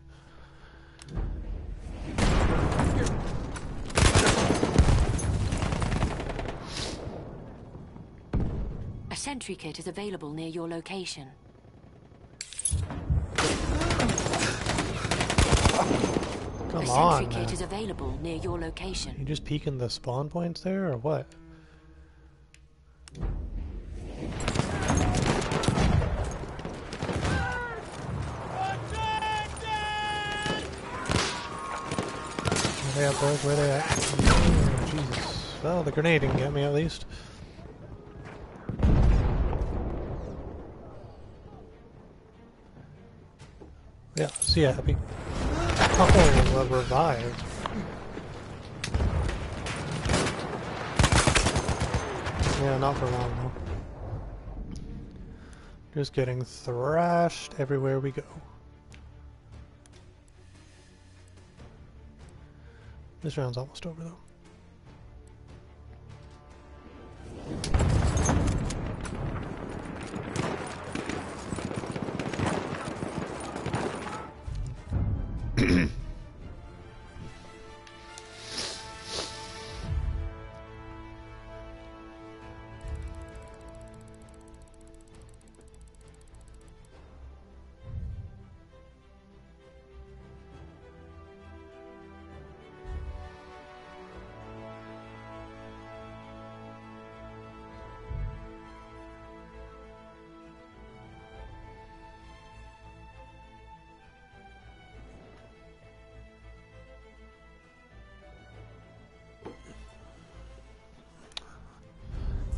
A sentry kit is available near your location. Come a sentry on, kit man. is available near your location. You just peeking the spawn points there, or what? They at, boys? Where they at? Oh, Jesus. Well, the grenade didn't get me, at least. Yeah, see ya, happy. Oh, well, revived. Yeah, not for long though. Just getting thrashed everywhere we go. This round's almost over though.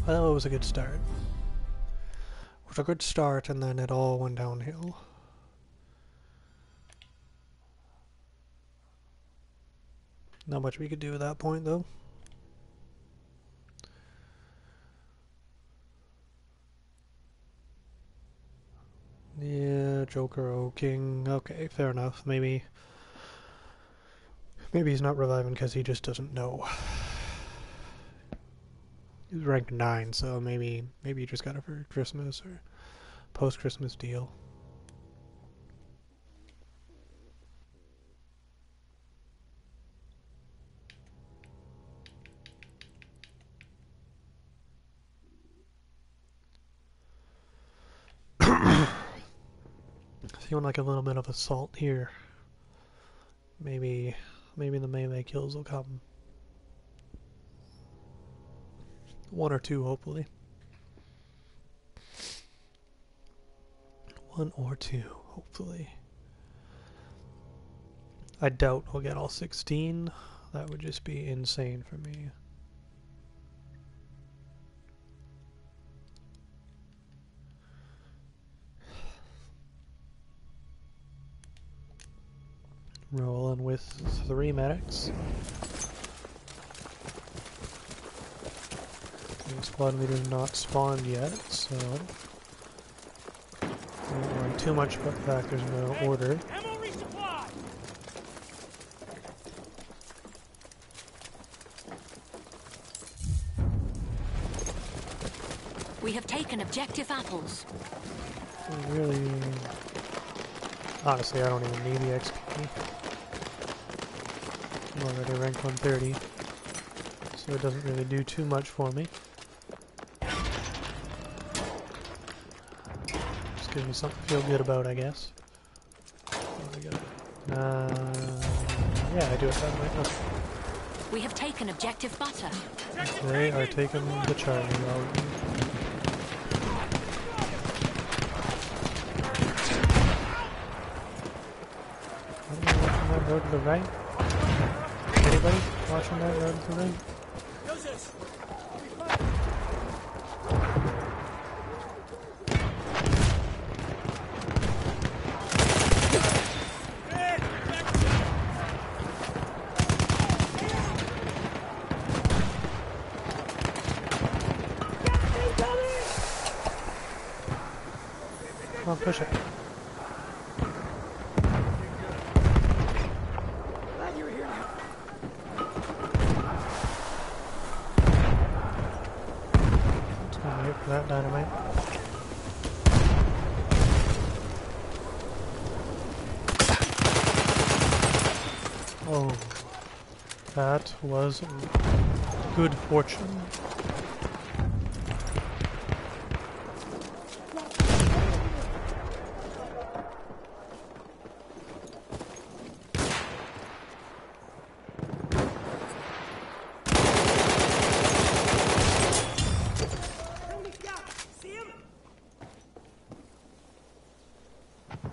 Well, it was a good start. It was a good start, and then it all went downhill. Not much we could do at that point, though. Yeah, Joker, O King. Okay, fair enough. Maybe. Maybe he's not reviving because he just doesn't know. He's ranked nine, so maybe maybe you just got it for Christmas or post Christmas deal. [coughs] Feeling like a little bit of assault here. Maybe maybe the melee kills will come. One or two, hopefully. One or two, hopefully. I doubt we'll get all 16. That would just be insane for me. Rolling with three medics. The squad leader's not spawned yet, so don't worry too much about the fact there's no order. Ammo resupply! We have taken objective apples. Really, honestly, I don't even need the XP. I'm already rank 130, so it doesn't really do too much for me. Gives me something to feel good about, I guess. What do we got? Uh, yeah, I do it that way. Okay. We have taken objective butter. They are taking the Charlie route. Anybody watching that road to the right? Anybody watching that road to the right? Come on, push it. Just gonna wait for that dynamite. Oh, that was good fortune.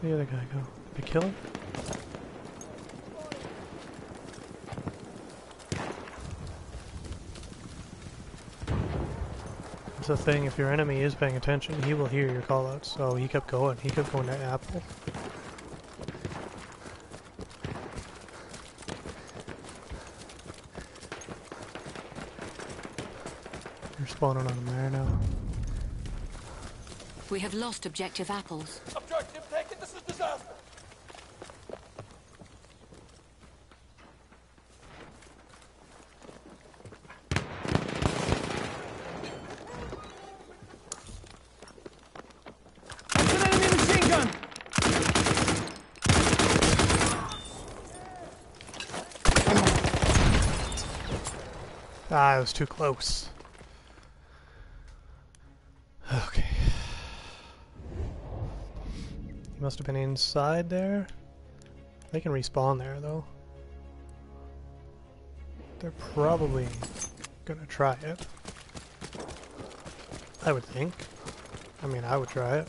the other guy go? Did we kill him? That's the thing, if your enemy is paying attention, he will hear your callouts. So he kept going. He kept going to Apple. You're spawning on him there now. We have lost objective apples. Objective taken, this is disaster. That's an enemy machine gun! Ah, it was too close. Okay. He must have been inside there. They can respawn there, though. They're probably gonna try it. I would think. I mean, I would try it.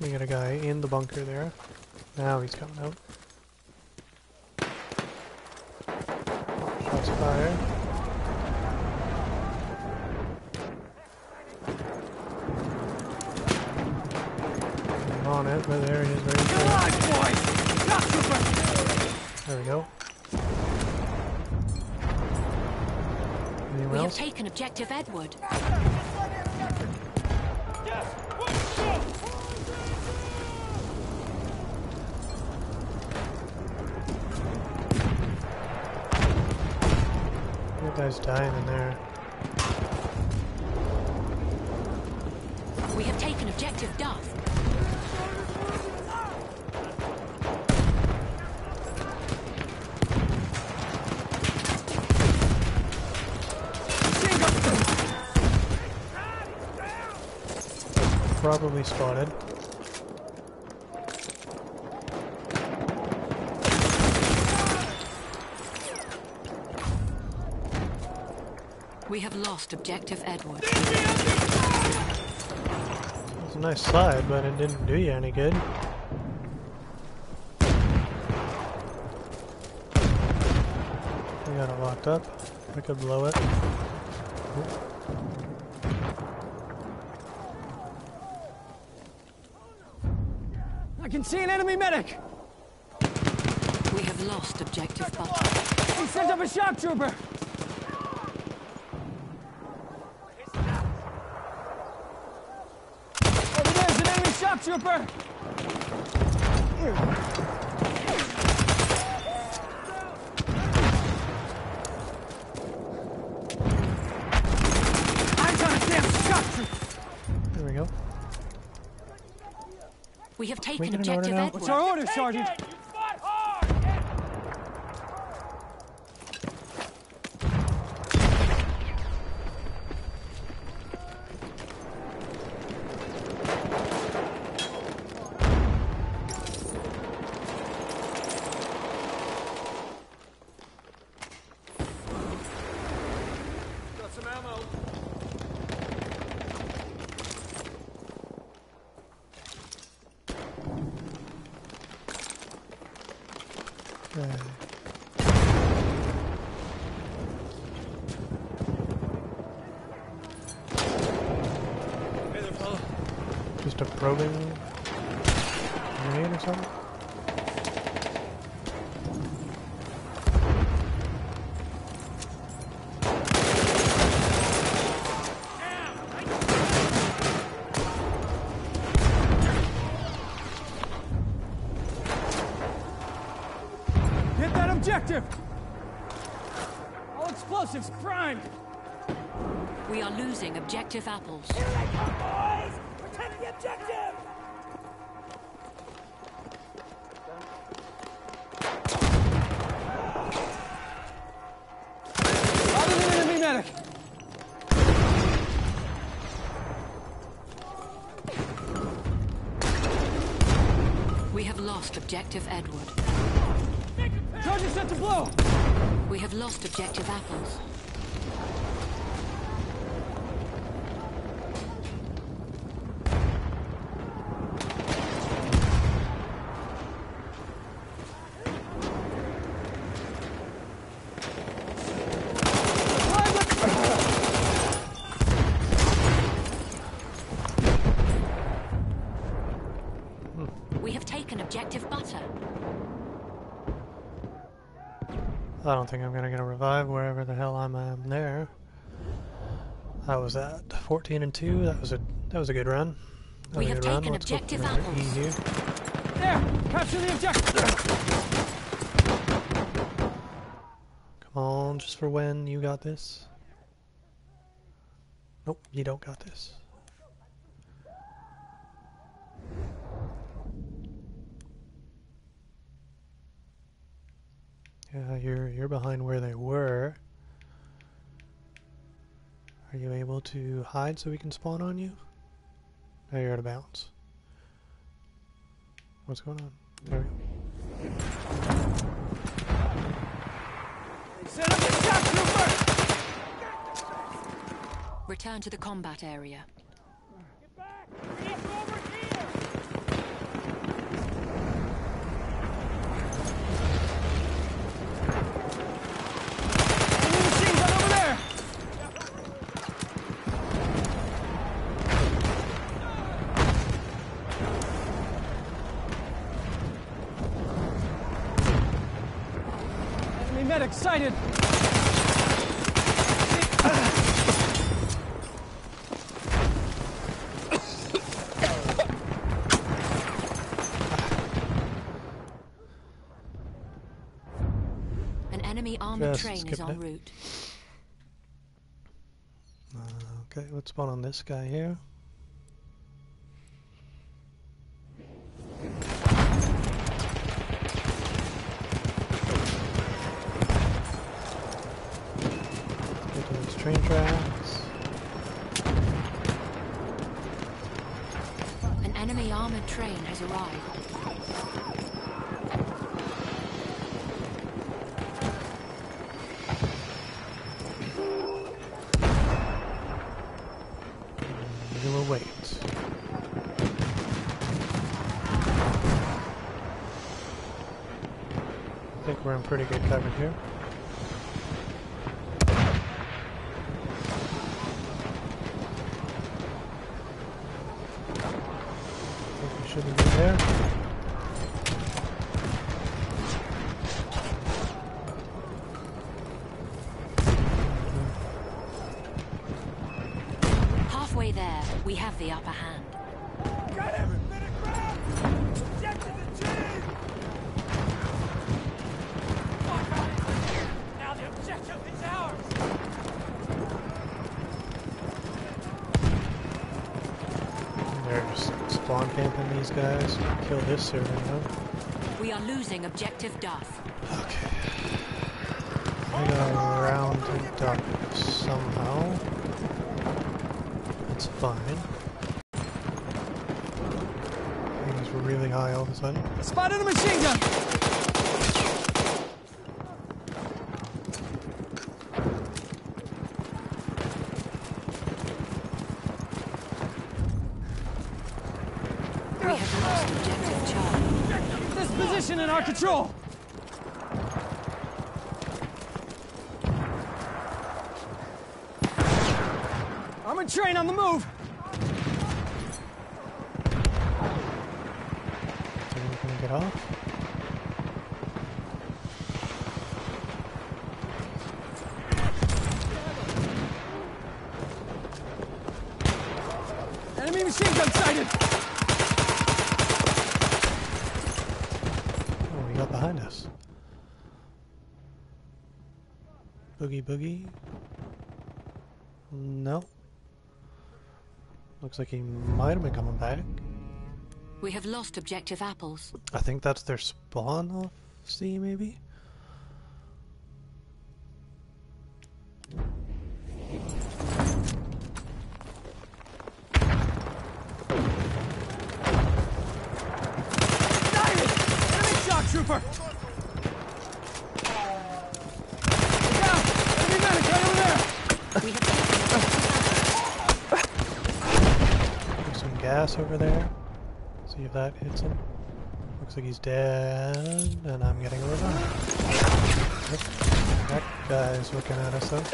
We got a guy in the bunker there. Now he's coming out. Shots fired. I'm on it, but there he is, right there. alive, boys! There we go. Anyone We have taken objective Edward. Guy's dying in there. We have taken objective Duff. Probably spotted. We have lost objective Edward. It was a nice slide, but it didn't do you any good. We got it locked up. We could blow it. I can see an enemy medic! We have lost objective Butter. He sent up a shock trooper! Over there's an enemy shock trooper! I'm trying damn shock trooper! There we go. We have taken get objective now? Edward. What's our order, Sergeant? Got some ammo. Uh, Hey there, fella. just a probing grenade or something? Hit that objective! All explosives prime! We are losing objective apples. Out an enemy medic! We have lost objective Edward. Set to blow! We have lost objective apples. I don't think I'm gonna get a revive wherever the hell I'm am there. I was at 14 and 2. That was a that was a good run. That We have good run. taken Let's go for objective apples. E here. There! Capture the objective! Come on, just for when you got this. Nope, you don't got this. Yeah, you're you're behind where they were. Are you able to hide so we can spawn on you? Now you're out of bounds. What's going on? There we go. Return to the combat area. Enemy machine gun over there! Enemy medic sighted! An enemy armored Just train is skipping en route. Uh, okay, let's spawn on this guy here. Get to those train tracks. An enemy armored train has arrived. We will wait. I think we're in pretty good cover here. think we shouldn't be there. Halfway there, we have the upper hand. Got every bit of ground! Objective achieved! Now the objective is ours! There's spawn camping these guys. Kill this server now. We are losing objective Duff. Okay. I got around to duck somehow. That's fine. Things were really high all of a sudden. Spotted a machine gun! We have lost objective Charlie. This position in our control! Armored train on the move! Is anyone gonna get off? Enemy machine gun sighted! Oh, he got behind us. Boogie. No. Looks like he might have been coming back. We have lost objective apples. I think that's their spawn off C, maybe? Sighted! Enemy shock trooper! Look out! Enemy medic right over there! We have taken objective Put some gas over there. See if that hits him. Looks like he's dead, and I'm getting a. Yep. That guy's looking at us though.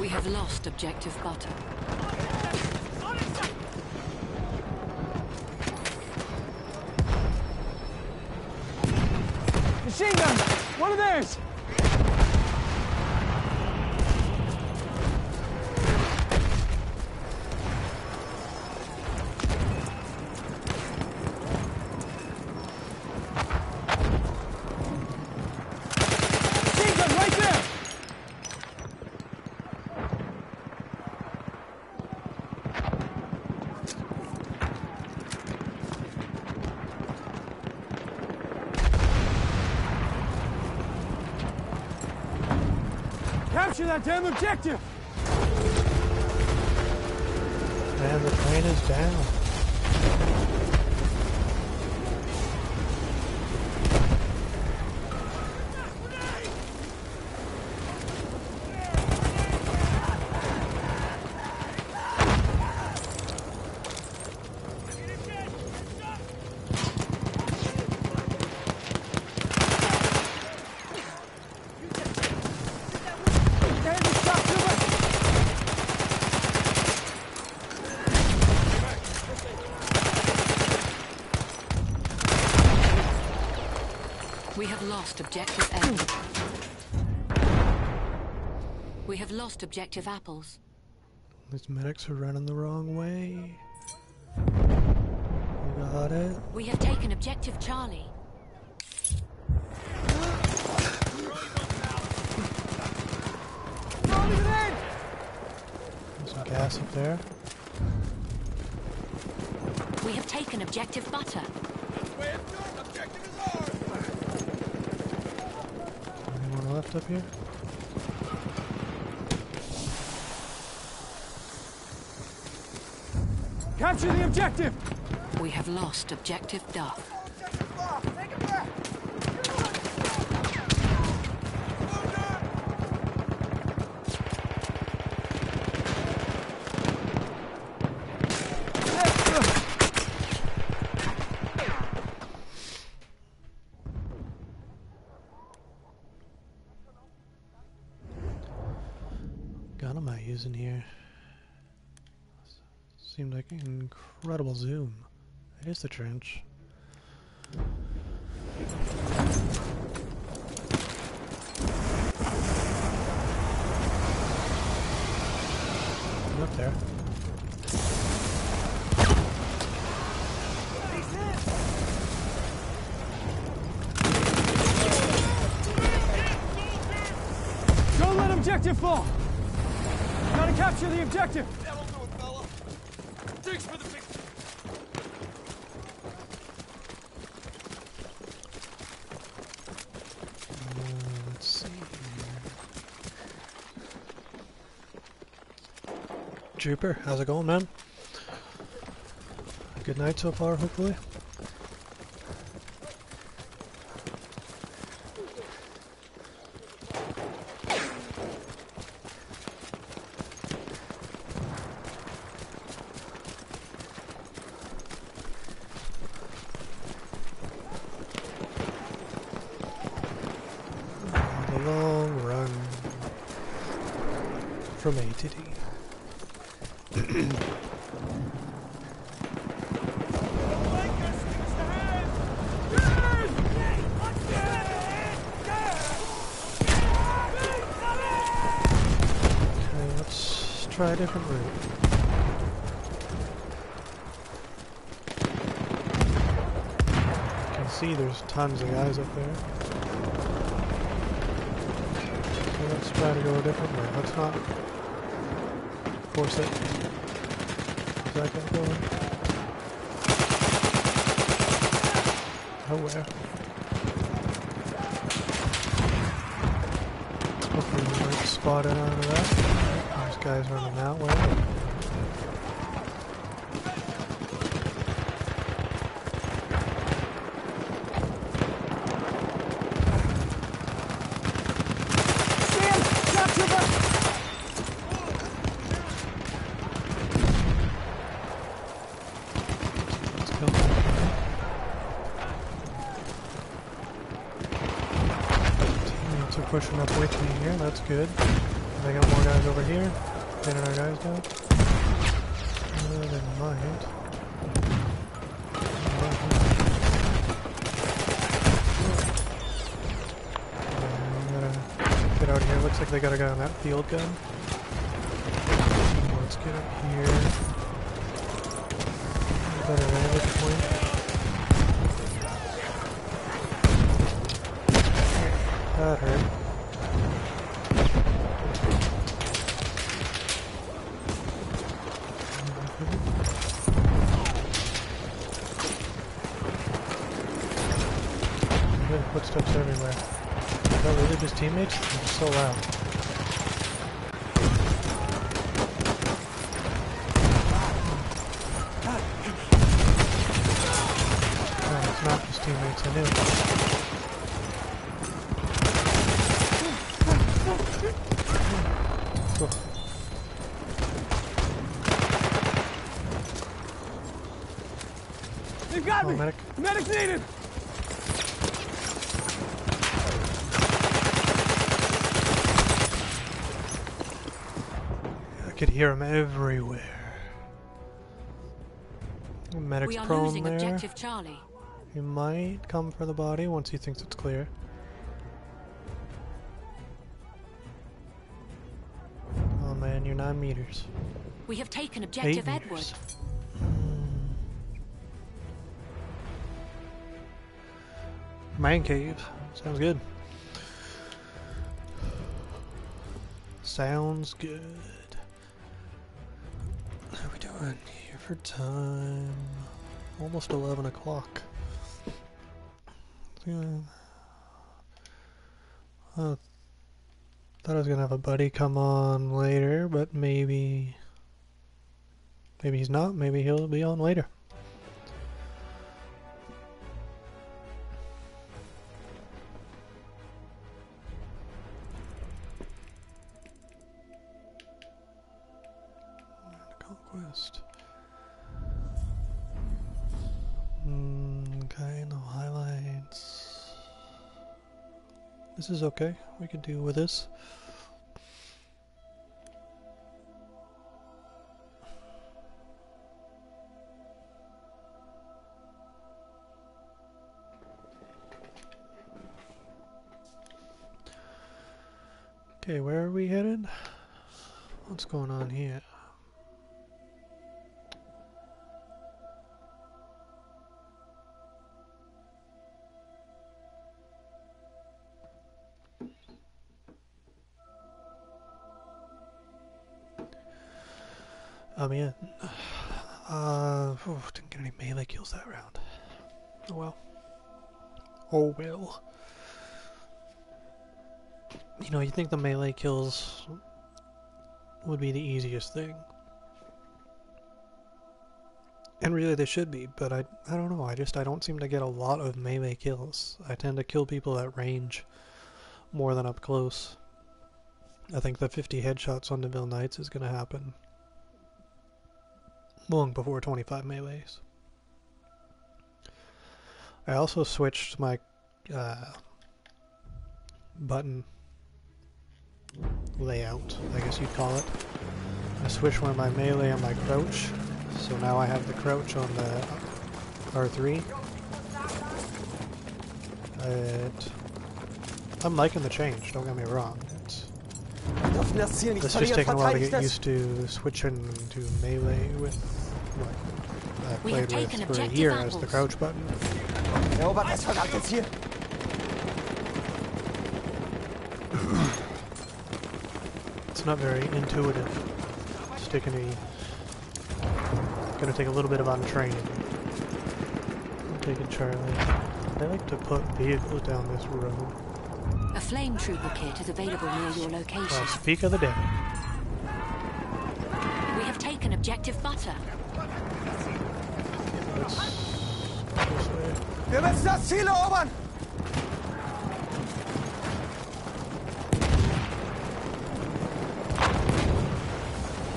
We have lost objective butter. Machine gun! One of theirs! Machine gun right there! Capture that damn objective! And the plane is down. Get the shot, Silver! We have lost objective A. We have lost objective apples. These medics are running the wrong way. We got it. We have taken objective Charlie. There's some gas up there. We have taken objective butter. Anyone left up here? Objective! We have lost objective Duff. gun am I using here? Seemed like an incredible zoom. It is the trench. Up there. Don't let objective fall! Gotta capture the objective! Uh, let's see here. Trooper, how's it going, man? Good night so far, hopefully. The long run from A to D. Okay, let's try different route. You can see there's tons of guys up there. So let's try to go a different way. Let's not force it. Is that gonna go in? Nowhere. Hopefully we might spot it out of that. Guys running that way. Pushing up with me here, that's good. they got more guys over here. Taking our guys down. Get out of here. Looks like they got a guy on that field gun. Let's get up here. Better vantage point. That hurt. Good footsteps everywhere. Is that really just teammates? They're so loud. No, it's not just teammates, I knew. They've got Oh, me! medic. Medic needed! Could hear him everywhere. Medic's We are prone losing there. objective Charlie. He might come for the body once he thinks it's clear. Oh man, you're nine meters. We have taken Eight objective Edward. meters. Man cave. Sounds good. Sounds good. Doing here for time? Almost 11 o'clock. Uh, thought I was gonna have a buddy come on later, but maybe. Maybe he's not. Maybe he'll be on later. This is okay. We can deal with this. Okay, where are we headed? What's going on here? Um, yeah. [sighs] Uh, didn't get any melee kills that round. Oh well. Oh well. You know, you think the melee kills would be the easiest thing. And really they should be, but I I don't know, I just I don't seem to get a lot of melee kills. I tend to kill people at range more than up close. I think the 50 headshots on Nivelle Nights is going to happen long before 25 melees. I also switched my uh, button layout, I guess you'd call it. I switched one of my melee and my crouch, so now I have the crouch on the R3. It, I'm liking the change, don't get me wrong. It's, Wir dürfen das Ziel nicht it's just taking a while to get used to switching to melee with I We have played with taken for a objective year as the apples. crouch button. Erobert das verdammte Ziel. It's not very intuitive. It's taking a gonna take a little bit of untraining. I'm taking Charlie. They like to put vehicles down this road. A flame trooper kit is available near your location. Well, speak of the devil. We have taken objective butter. Wir müssen das Ziel erobern.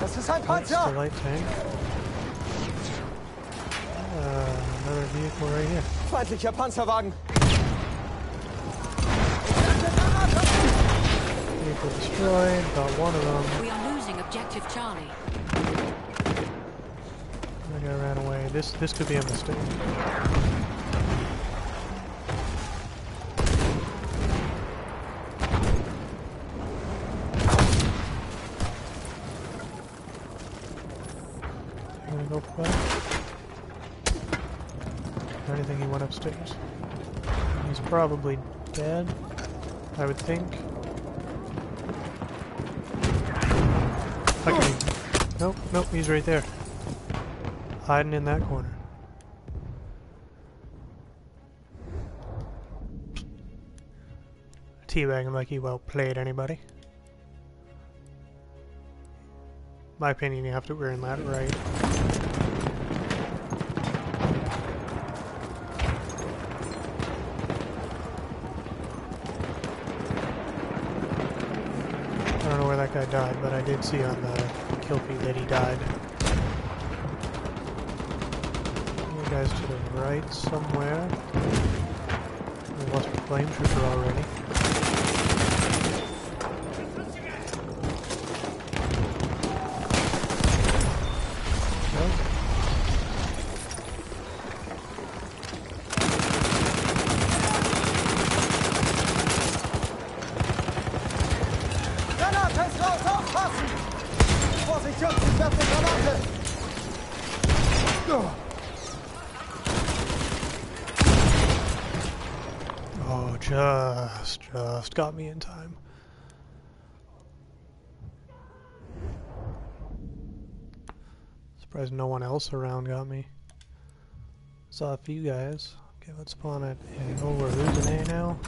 Das ist ein That's the Panzer. light tank. Uh, another vehicle right here. Feindlicher Panzerwagen. Vehicle destroyed. Got one of them. We are losing objective Charlie. Guy ran away. This this could be a mistake. Go? Anything he went upstairs? He's probably dead, I would think. I. Nope, nope, he's right there. Hiding in that corner. Teabagging like he well played anybody. My opinion, you have to earn that right. I don't know where that guy died, but I did see on the kill feed that he died. You guys to the right somewhere. We lost a flame trooper already. Got me in time. Surprised no one else around got me. Saw a few guys. Okay, let's spawn at A. Oh, we're losing A now?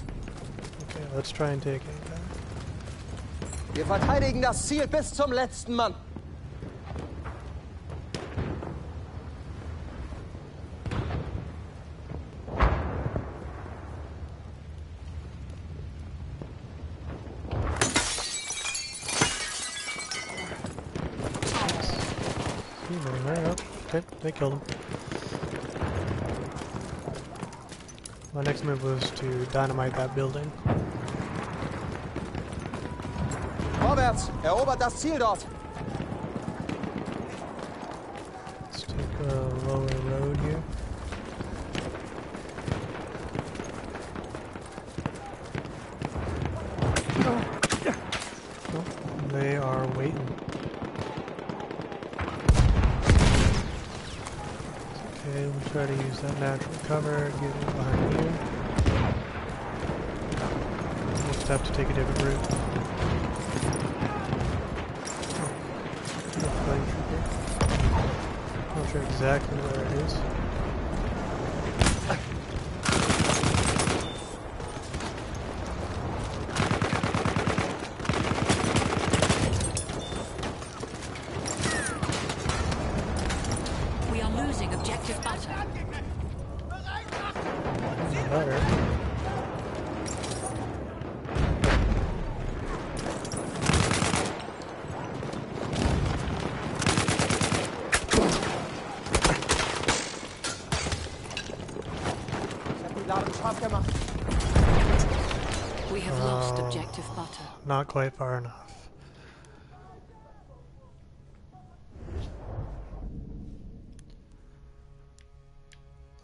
Okay, let's try and take A back. Wir verteidigen das Ziel bis zum letzten Mann. See him anywhere? Oh, okay, they killed him. My next move was to dynamite that building. Vorwärts! Erobert das Ziel dort! Let's take a lower road here. Oh, they are waiting. Okay, we'll try to use that natural cover, get in behind here. We'll just have to take a different route. Oh. Not sure exactly where it is. We are losing objective butter. Better. Ich hab die Ladung scharf gemacht. We have lost Oh. objective butter. Not quite far enough.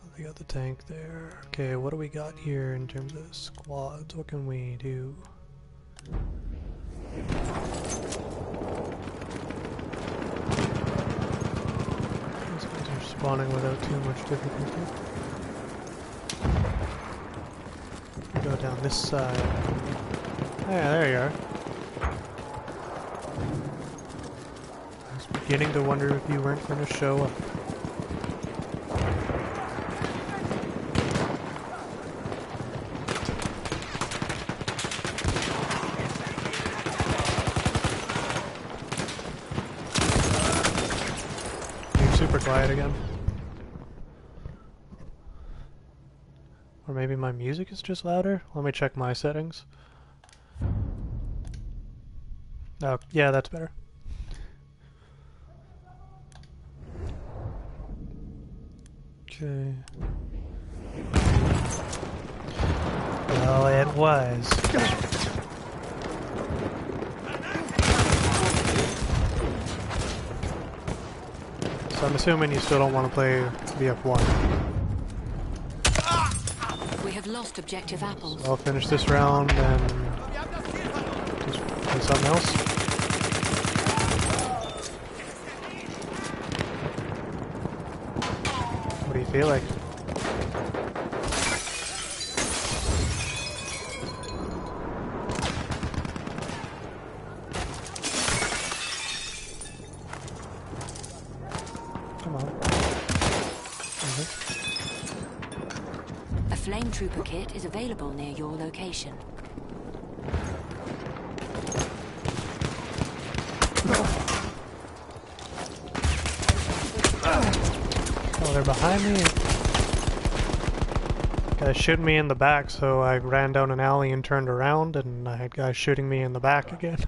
Oh, they got the tank there. Okay, what do we got here in terms of squads? What can we do? These guys are spawning without too much difficulty. Go down this side. Yeah, there you are. I was beginning to wonder if you weren't going to show up. You're super quiet again. Or maybe my music is just louder? Let me check my settings. Oh, yeah, that's better. Okay. Well, it was. So I'm assuming you still don't want to play BF1. We have lost objective apples. So I'll finish this round and just play something else. What do you feel like? Come on. Mhm. A flame trooper kit is available near your location. Oh, they're behind me. Uh, guys shooting me in the back, so I ran down an alley and turned around, and I had guys shooting me in the back again. [laughs]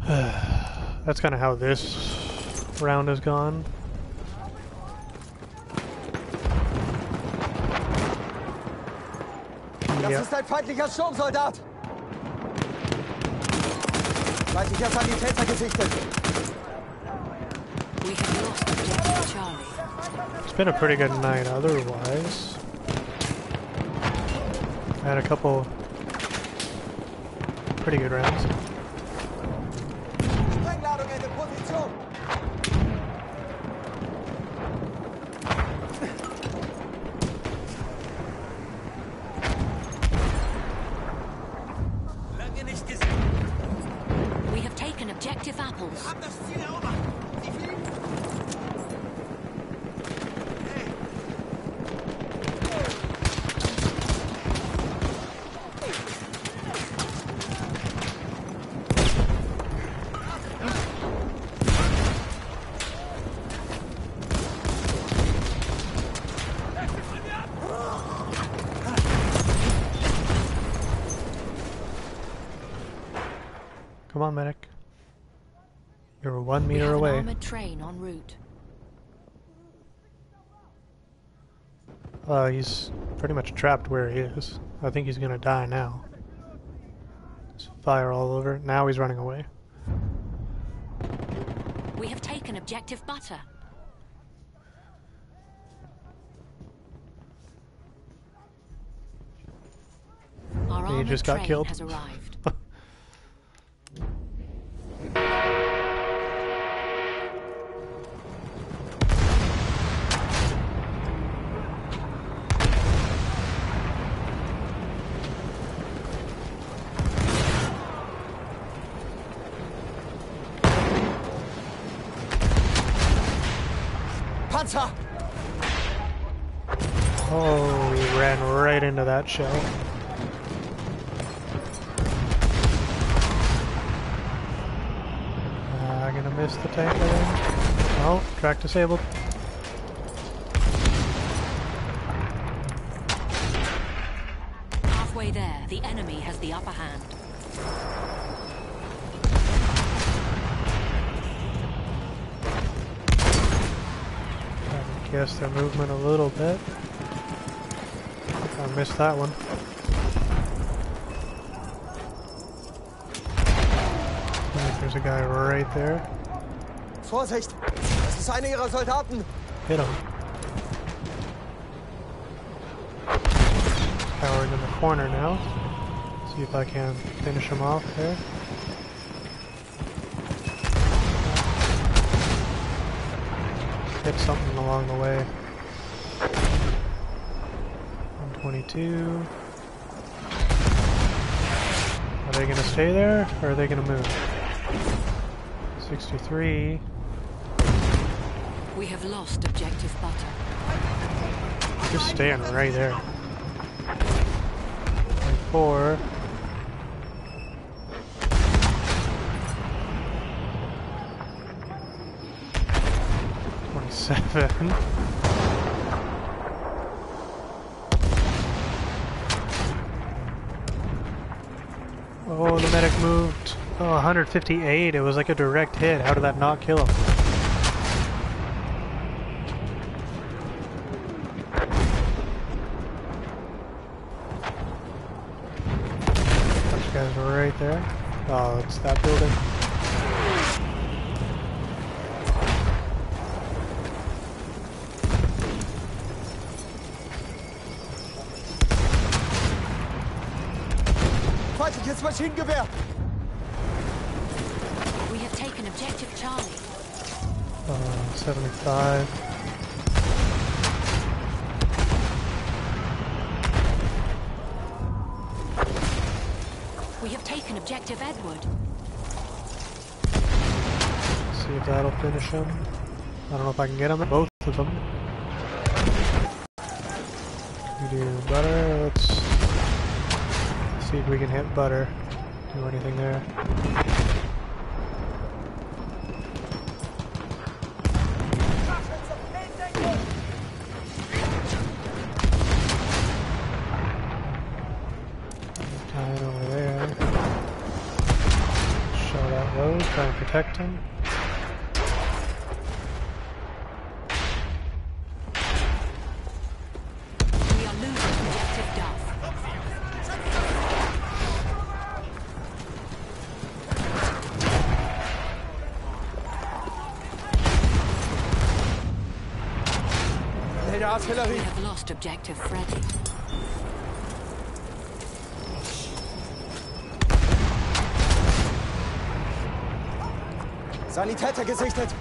[sighs] That's kind of how this round has gone. Das Ja. ist ein feindlicher Sturmsoldat. Feindlicher Sanitäter gesichtet. We have lost objective Charlie. It's been a pretty good night otherwise. I had a couple pretty good rounds. Sprengladung in Position. Lange nicht gesehen. We have taken objective apples. Haben das Ziel erobert. Sie fliegen. Come on, medic. You're one We meter have an away. armored train en route. Uh, he's pretty much trapped where he is. I think he's gonna die now. There's fire all over. Now he's running away. We have taken objective butter. Our He just got killed. has arrived. [laughs] Oh, he ran right into that shell. Uh, gonna miss the tank, I think. Oh, track disabled. I guess their movement a little bit. I missed that one. There's a guy right there. Vorsicht! Das ist einer ihrer Soldaten! Hit him. Cowering in the corner now. See if I can finish him off there. hit something along the way. 122. Are they gonna stay there, or are they gonna move? 63. We have lost objective butter. Just staying right there. 24. seven. Oh, the medic moved. Oh, 158. It was like a direct hit. How did that not kill him? Maschinengewehr! We have taken objective Charlie. Uh, 75. We have taken objective Edward. See if that'll finish him. I don't know if I can get him. Both of them. We do butter. Let's see if we can hit butter. Do anything there. Over there. Try and protect him. Artillerie! have lost objective Freddy. Sanitäter gesichtet!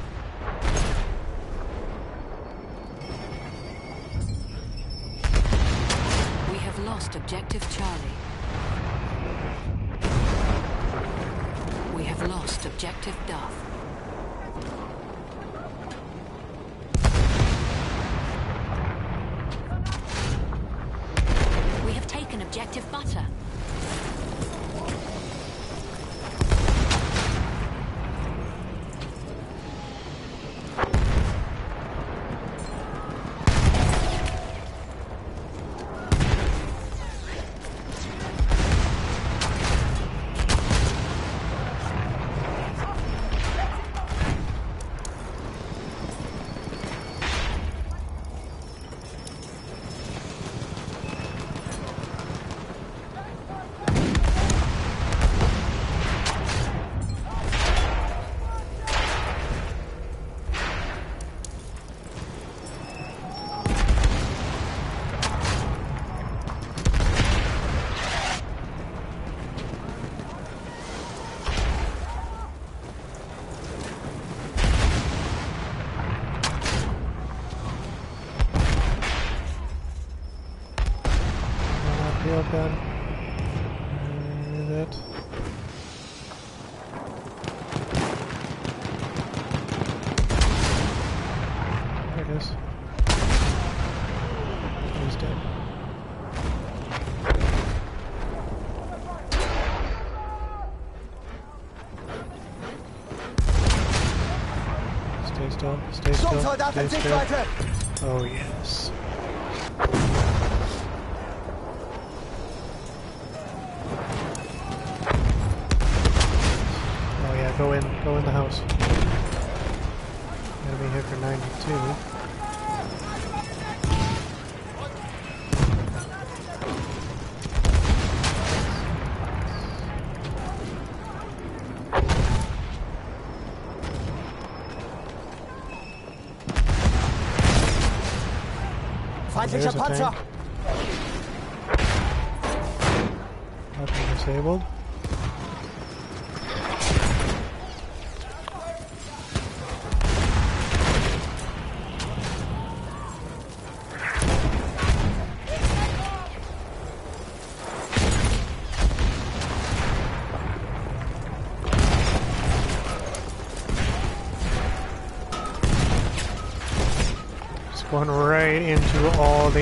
He's dead. Stay still, stay still, stay still. Oh yes. Oh yeah, go in, go in the house. Enemy hit for 92. Feindlicher There's a Panzer!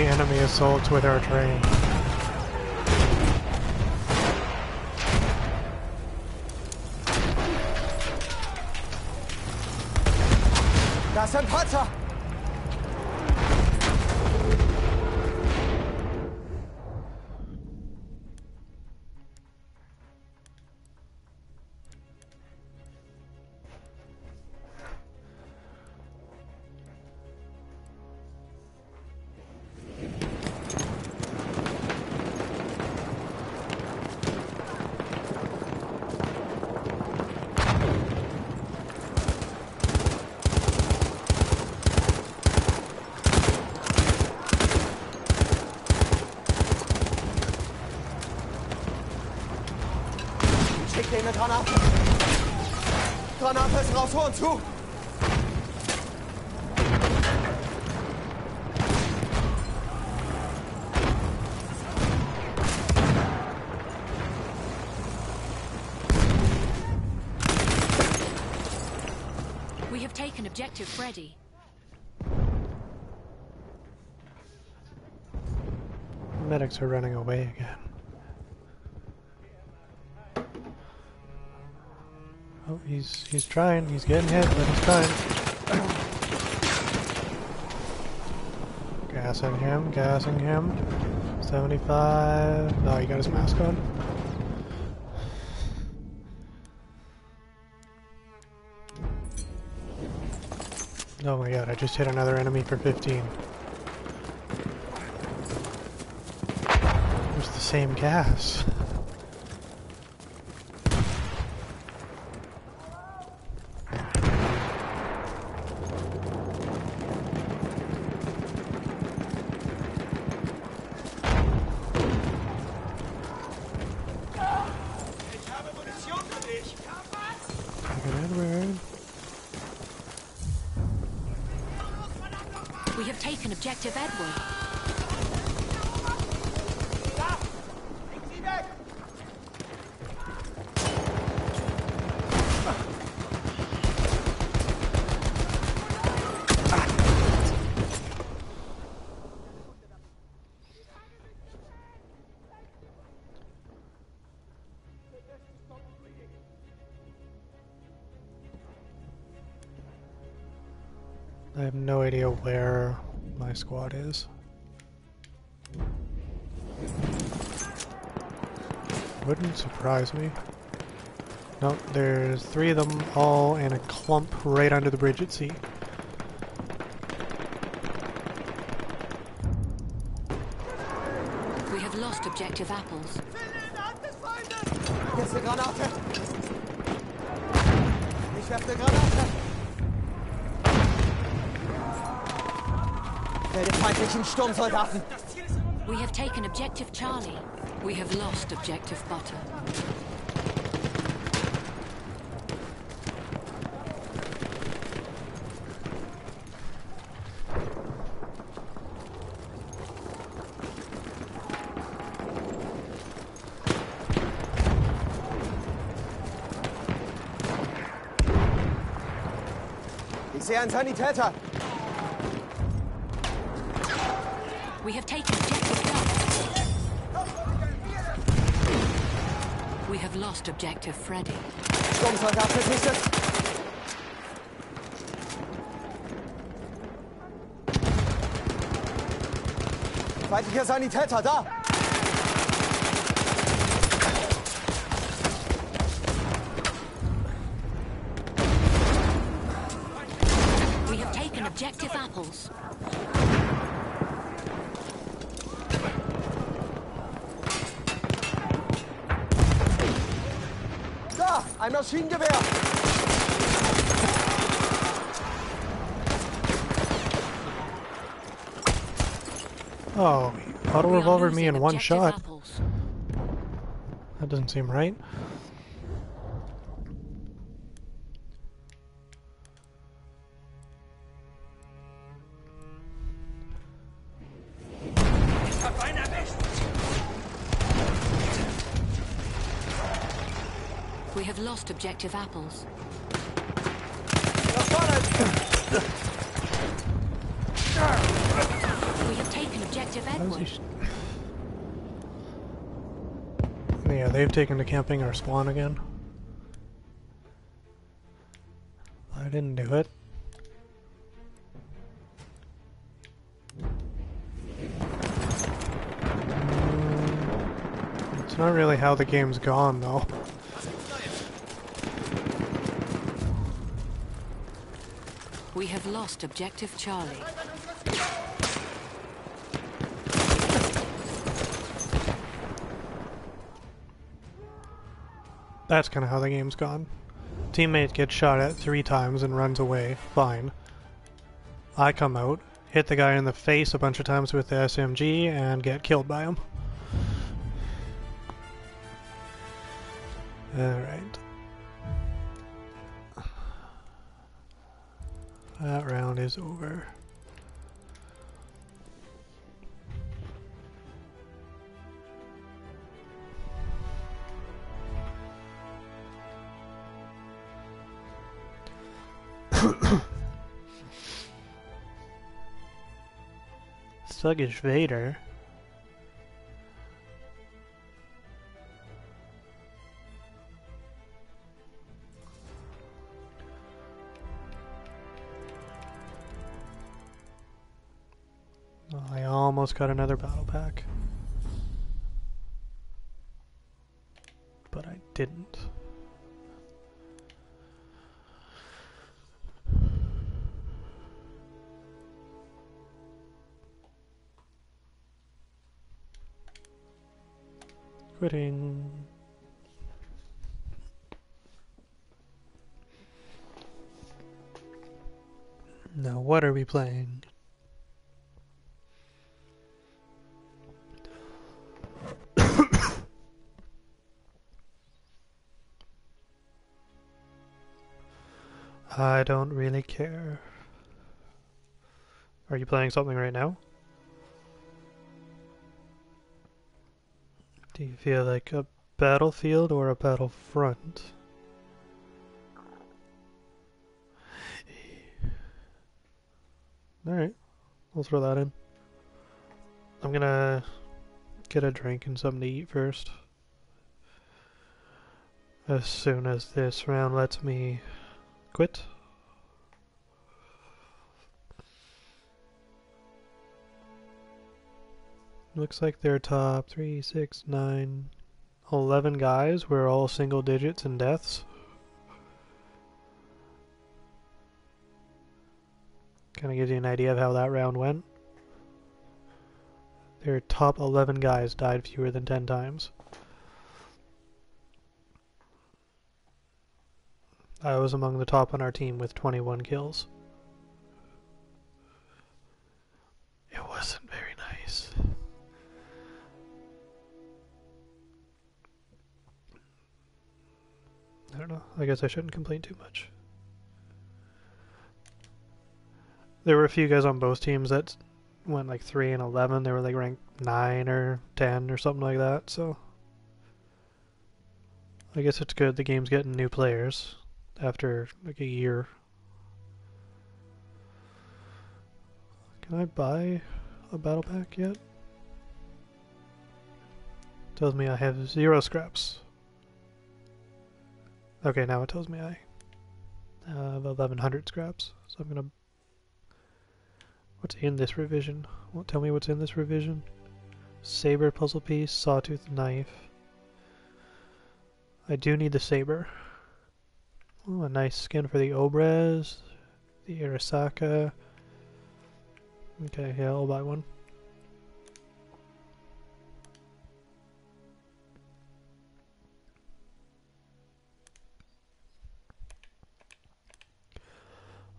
Enemy assaults with our train. Taken objective Freddy. Medics are running away again. Oh, he's he's trying. He's getting hit, but he's trying. Gassing him, gassing him. 75. No, he got his mask on. Oh my god, I just hit another enemy for 15. It was the same gas. Squad is. Wouldn't surprise me. Nope, there's three of them all in a clump right under the bridge at sea. We have lost objective apples. Hier ist eine Granate. Ich werfe eine Granate. Werde feindlichen Sturmsoldaten. We have taken objective Charlie. We have lost objective Butter. Ich sehe einen Sanitäter. We have taken objective. We have lost objective Freddy. Sturmsoldat vernichtet. Feindlicher Sanitäter, da! Ein Maschinengewehr! Oh, auto We are revolver me in one shot. Apples. That doesn't seem right. Objective apples. We have taken objective Edward. yeah, they've taken to camping our spawn again. I didn't do it. Mm, It's not really how the game's gone, though. We have lost objective Charlie. That's kind of how the game's gone. Teammate gets shot at three times and runs away. Fine. I come out, hit the guy in the face a bunch of times with the SMG, and get killed by him. Alright. That round is over. [coughs] Sluggish Vader. Almost got another battle pack. But I didn't. Quitting. Now, what are we playing? I don't really care. Are you playing something right now? Do you feel like a battlefield or a battlefront? Alright, we'll throw that in. I'm gonna get a drink and something to eat first. As soon as this round lets me quit. Looks like their top three, six, nine, eleven guys were all single digits in deaths. Kind of gives you an idea of how that round went. Their top 11 guys died fewer than 10 times. I was among the top on our team with 21 kills. It wasn't very nice. I don't know. I guess I shouldn't complain too much. There were a few guys on both teams that went like 3 and 11. They were like ranked 9 or 10 or something like that, so. I guess it's good the game's getting new players after like a year. Can I buy a battle pack yet? Tells me I have zero scraps. Okay, now it tells me I have 1100 scraps, so I'm gonna What's in this revision? Won't tell me what's in this revision. Saber puzzle piece, sawtooth knife. I do need the saber. Ooh, a nice skin for the Obrez, the Arasaka. Okay, yeah, I'll buy one.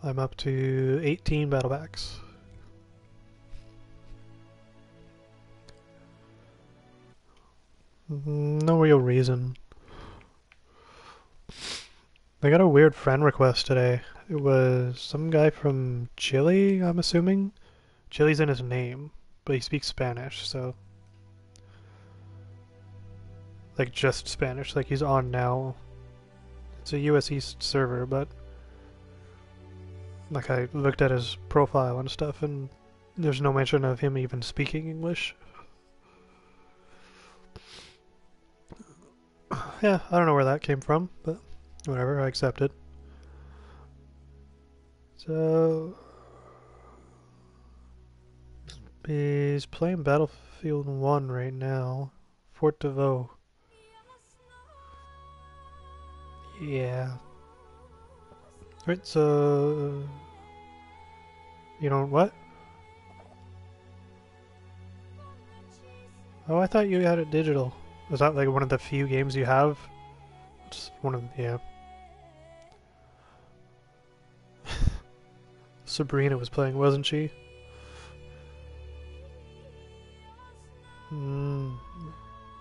I'm up to 18 battle packs. Mm, no real reason. I got a weird friend request today. It was some guy from Chile, I'm assuming. Chile's in his name, but he speaks Spanish, so. Like just Spanish, like he's on now. It's a US East server, but. Like I looked at his profile and stuff, and there's no mention of him even speaking English. [sighs] yeah, I don't know where that came from, but whatever, I accept it. So he's playing Battlefield 1 right now. Fort de Vaux. Yeah. Right, so you don't what? Oh, I thought you had it digital. Was that like one of the few games you have? Just one of yeah. Sabrina was playing, wasn't she? Hmm. [laughs]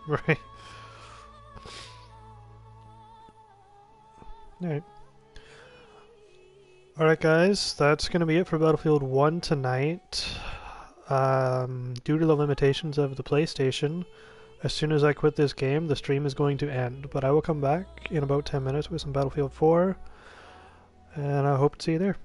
Right. Alright. Alright, guys, that's going to be it for Battlefield 1 tonight. Um, due to the limitations of the PlayStation, as soon as I quit this game, the stream is going to end. But I will come back in about 10 minutes with some Battlefield 4, and I hope to see you there.